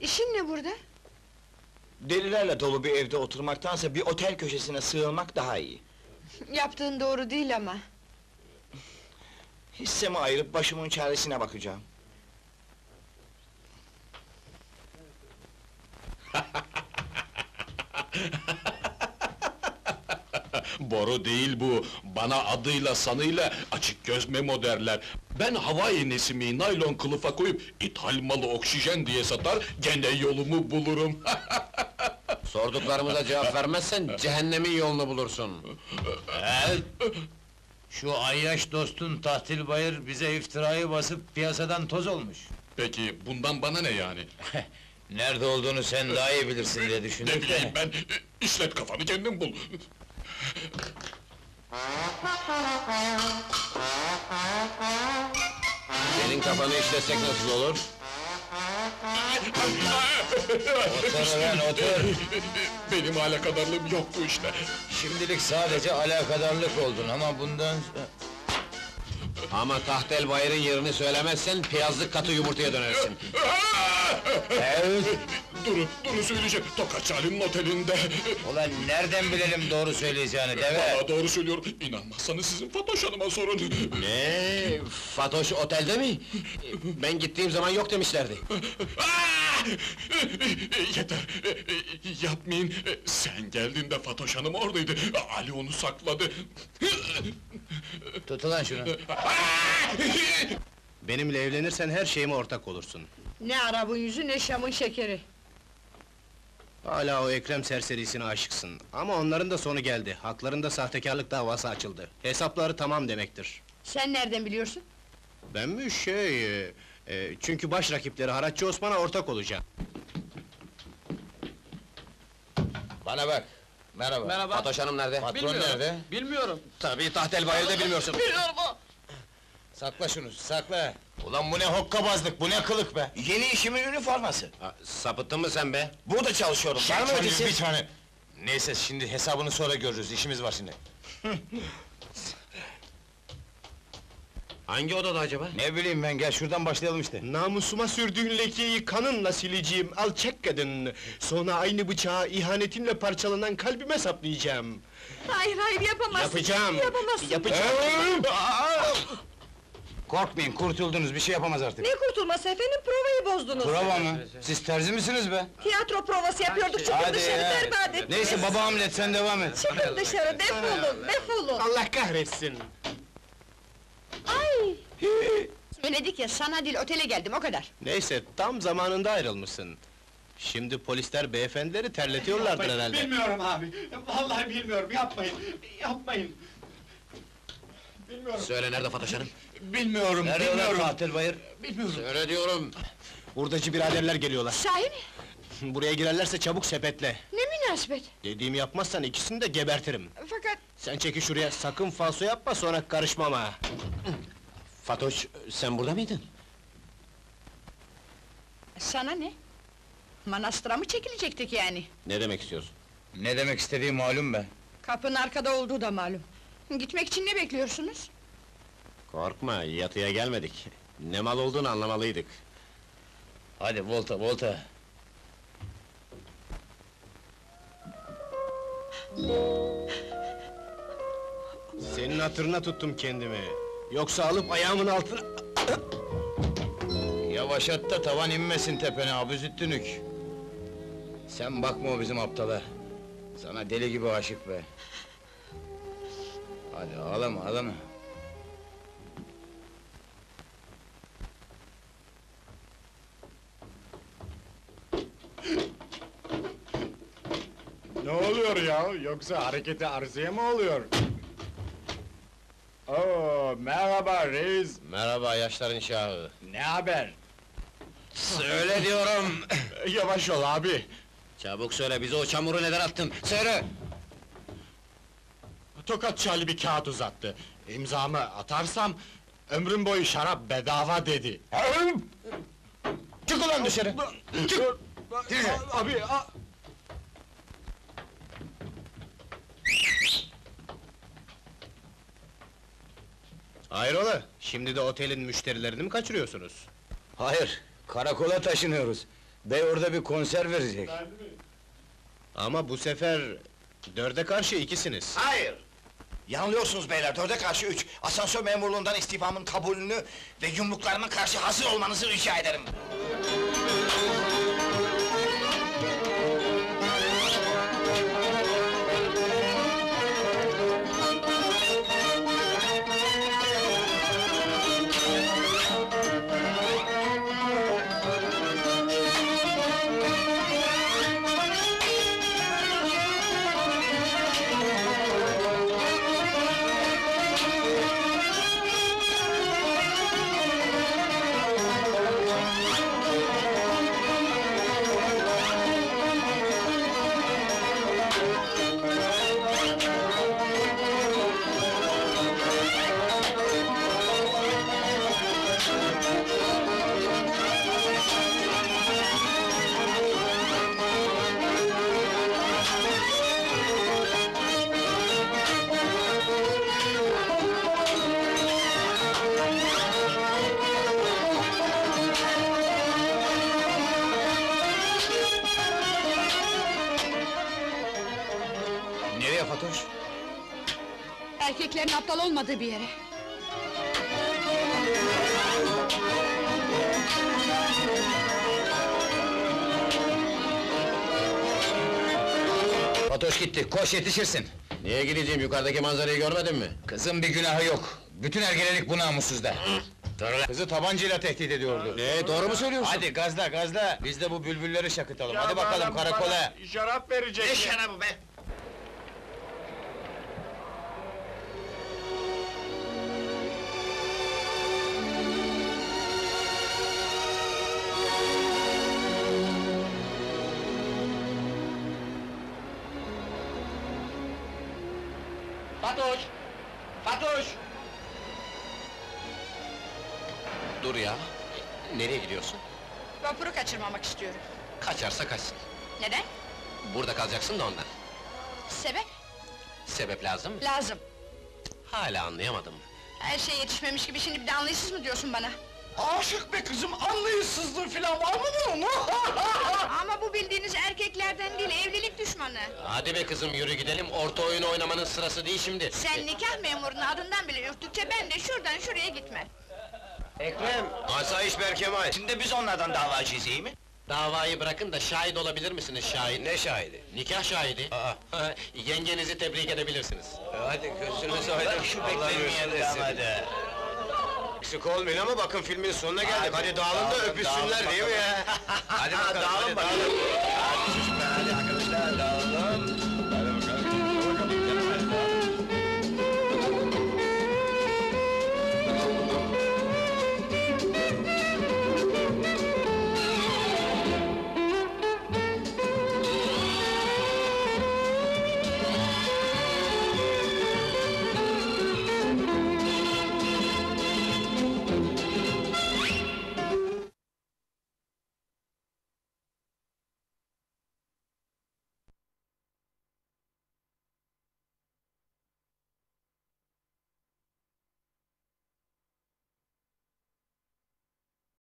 S13: İşin ne burada?
S3: Delilerle dolu bir evde oturmaktansa bir otel köşesine sığınmak daha iyi.
S13: Yaptığın doğru değil ama.
S3: Hissemi ayırıp başımın çaresine bakacağım.
S1: Boru değil bu. Bana adıyla sanıyla açık göz memo derler. Ben Hawaii nesimi naylon kılıfa koyup ithal malı oksijen diye satar, gene yolumu bulurum.
S2: Sorduklarımıza cevap vermezsen cehennemin yolunu bulursun.
S4: Şu ayyaş dostun Tahtil Bayır bize iftirayı basıp piyasadan toz olmuş.
S1: Peki bundan bana ne yani?
S4: Nerede olduğunu sen daha iyi bilirsin diye
S1: Ne
S4: düşündük
S1: bileyim ben, işlet kafanı kendin bul.
S2: Senin kafanı işletsek nasıl olur?
S4: Otur lan otur!
S1: Benim alakadarlığım yok bu işte.
S4: Şimdilik sadece alakadarlık oldun ama bundan...
S2: Ama Tahtel Bayır'ın yerini söylemezsen piyazlık katı yumurtaya dönersin.
S1: Evet. Durun, durun söyleyeceğim. Tokat Ali'nin otelinde.
S4: Ulan nereden bilelim doğru söyleyeceğini deve?
S1: Vallahi doğru söylüyorum. İnanmazsanız sizin Fatoş Hanım'a sorun.
S2: Ne? Fatoş otelde mi? Ben gittiğim zaman yok demişlerdi.
S1: Yeter, yapmayın. Sen geldiğinde Fatoş Hanım oradaydı. Ali onu sakladı.
S4: Tut ulan şunu.
S10: Benimle evlenirsen her şeyime ortak olursun.
S13: Ne Arap'ın yüzü ne Şam'ın şekeri.
S10: Hala o Ekrem serserisine aşıksın. Ama onların da sonu geldi. Haklarında sahtekarlık davası açıldı. Hesapları tamam demektir.
S13: Sen nereden biliyorsun?
S10: Ben mi şey... e, e, çünkü baş rakipleri Haratçı Osman'a ortak olacağım.
S2: Bana bak. Merhaba.
S19: Merhaba.
S2: Fatoş Hanım nerede?
S4: Patron nerede?
S19: Bilmiyorum.
S2: Tabii Tahtel Bayır'da bilmiyorsun.
S19: Biliyorum o.
S4: Sakla şunu, sakla! Ulan bu ne hokkabazlık, bu ne kılık be!
S3: Yeni işimin üniforması.
S2: Ha, sapıttın mı sen be?
S3: Burada çalışıyorum. Var mı ötesi?
S4: bir tane! Neyse şimdi hesabını sonra görürüz, işimiz var şimdi.
S2: Hangi odada acaba?
S4: Ne bileyim ben, gel şuradan başlayalım işte.
S10: Namusuma sürdüğün lekeyi kanınla sileceğim, alçak kadın! Sonra aynı bıçağı ihanetinle parçalanan kalbime saplayacağım!
S20: Hayır hayır yapamazsın.
S10: Yapacağım!
S20: Yapamazsın.
S10: Yapacağım!
S4: Korkmayın, kurtuldunuz, bir şey yapamaz artık.
S20: Ne kurtulması efendim provayı bozdunuz.
S4: Prova mı? Siz terzi misiniz be?
S20: Tiyatro provası yapıyorduk çıkın dışarı
S4: ya.
S20: berbat ettiniz.
S4: Neyse baba Hamlet sen devam et.
S20: Çıkın dışarı defolun defolun.
S10: Allah kahretsin!
S13: Ay! Söyledik ya, sana değil otele geldim, o kadar.
S10: Neyse, tam zamanında ayrılmışsın. Şimdi polisler beyefendileri terletiyorlardır herhalde.
S7: Bilmiyorum abi. Vallahi bilmiyorum. Yapmayın. Yapmayın. Bilmiyorum.
S2: Söyle nerede Fatoş Hanım?
S7: Bilmiyorum.
S4: Nerede ulan
S7: bilmiyorum.
S4: Tahtel Bayır?
S7: Bilmiyorum.
S2: Söyle diyorum.
S10: Hurdacı biraderler geliyorlar.
S13: Sahi mi?
S10: Buraya girerlerse çabuk sepetle.
S13: Ne münasebet!
S10: Dediğimi yapmazsan ikisini de gebertirim.
S13: Fakat
S10: Sen çekil şuraya, sakın falso yapma sonra karışmam ha!
S2: Fatoş, sen burada mıydın?
S13: sana ne? Manastıra mı çekilecektik yani?
S2: Ne demek istiyorsun?
S4: Ne demek istediği malum be.
S13: Kapının arkada olduğu da malum. Gitmek için ne bekliyorsunuz?
S2: Korkma, yatıya gelmedik. Ne mal olduğunu anlamalıydık.
S4: Hadi volta, volta.
S10: Senin hatırına tuttum kendimi. Yoksa alıp ayağımın altına...
S4: Yavaş at da tavan inmesin tepene abüzüttünük. Sen bakma o bizim aptala. Sana deli gibi aşık be. Hadi ağlama, ağlama.
S7: Ne oluyor ya? Yoksa hareketi arızaya mı oluyor? Oo, merhaba reis.
S2: Merhaba yaşların şahı.
S7: Ne haber?
S2: Söyle diyorum!
S7: Yavaş ol abi.
S2: Çabuk söyle, bize o çamuru neden attın? Söyle!
S7: Tokat Charlie bir kağıt uzattı. İmzamı atarsam ömrüm boyu şarap bedava dedi.
S4: Çık ulan dışarı!
S7: Çık! Abi, a-
S10: Hayrola, şimdi de otelin müşterilerini mi kaçırıyorsunuz?
S4: Hayır, karakola taşınıyoruz. Bey orada bir konser verecek.
S10: Ama bu sefer... Dörde karşı ikisiniz.
S3: Hayır! Yanılıyorsunuz beyler, dörde karşı üç. Asansör memurluğundan istifamın kabulünü ve yumruklarıma karşı hazır olmanızı rica ederim.
S14: Fatoş?
S13: Erkeklerin aptal olmadığı bir yere.
S4: Fatoş gitti, koş yetişirsin.
S2: Niye gideceğim, yukarıdaki manzarayı görmedin mi?
S4: Kızın bir günahı yok. Bütün ergelelik bu namussuzda. Kızı tabancayla tehdit ediyordu.
S2: Ne, doğru mu söylüyorsun?
S4: Hadi gazla gazla, biz de bu bülbülleri şakıtalım. Hadi bakalım karakola.
S3: Şarap verecek. Ne şarabı be?
S19: Kaçarsa kaçsın.
S13: Neden?
S19: Burada kalacaksın da ondan.
S13: Sebep?
S19: Sebep lazım mı?
S13: Lazım.
S19: Hala anlayamadım.
S13: Her şey yetişmemiş gibi şimdi bir de anlayışsız mı diyorsun bana?
S3: Aşık be kızım, anlayışsızlığı filan var mı bunun?
S13: Ama bu bildiğiniz erkeklerden değil, evlilik düşmanı.
S19: Hadi be kızım yürü gidelim, orta oyunu oynamanın sırası değil şimdi.
S13: Sen nikah memurunun adından bile ürktükçe ben de şuradan şuraya gitmem.
S2: Ekrem! Asayiş Berkemal!
S3: Şimdi biz onlardan davacıyız iyi mi?
S19: Davayı bırakın da şahit olabilir misiniz şahit?
S2: Ne şahidi?
S19: Nikah şahidi.
S2: Aa.
S19: Yengenizi tebrik edebilirsiniz.
S2: Hadi gözünüzü aydın,
S3: Şu beklemeyen damadı.
S2: Eksik olmayın ama bakın filmin sonuna geldik, hadi, dağılın da öpüşsünler değil mi ya? Hadi bakalım, hadi dağılın.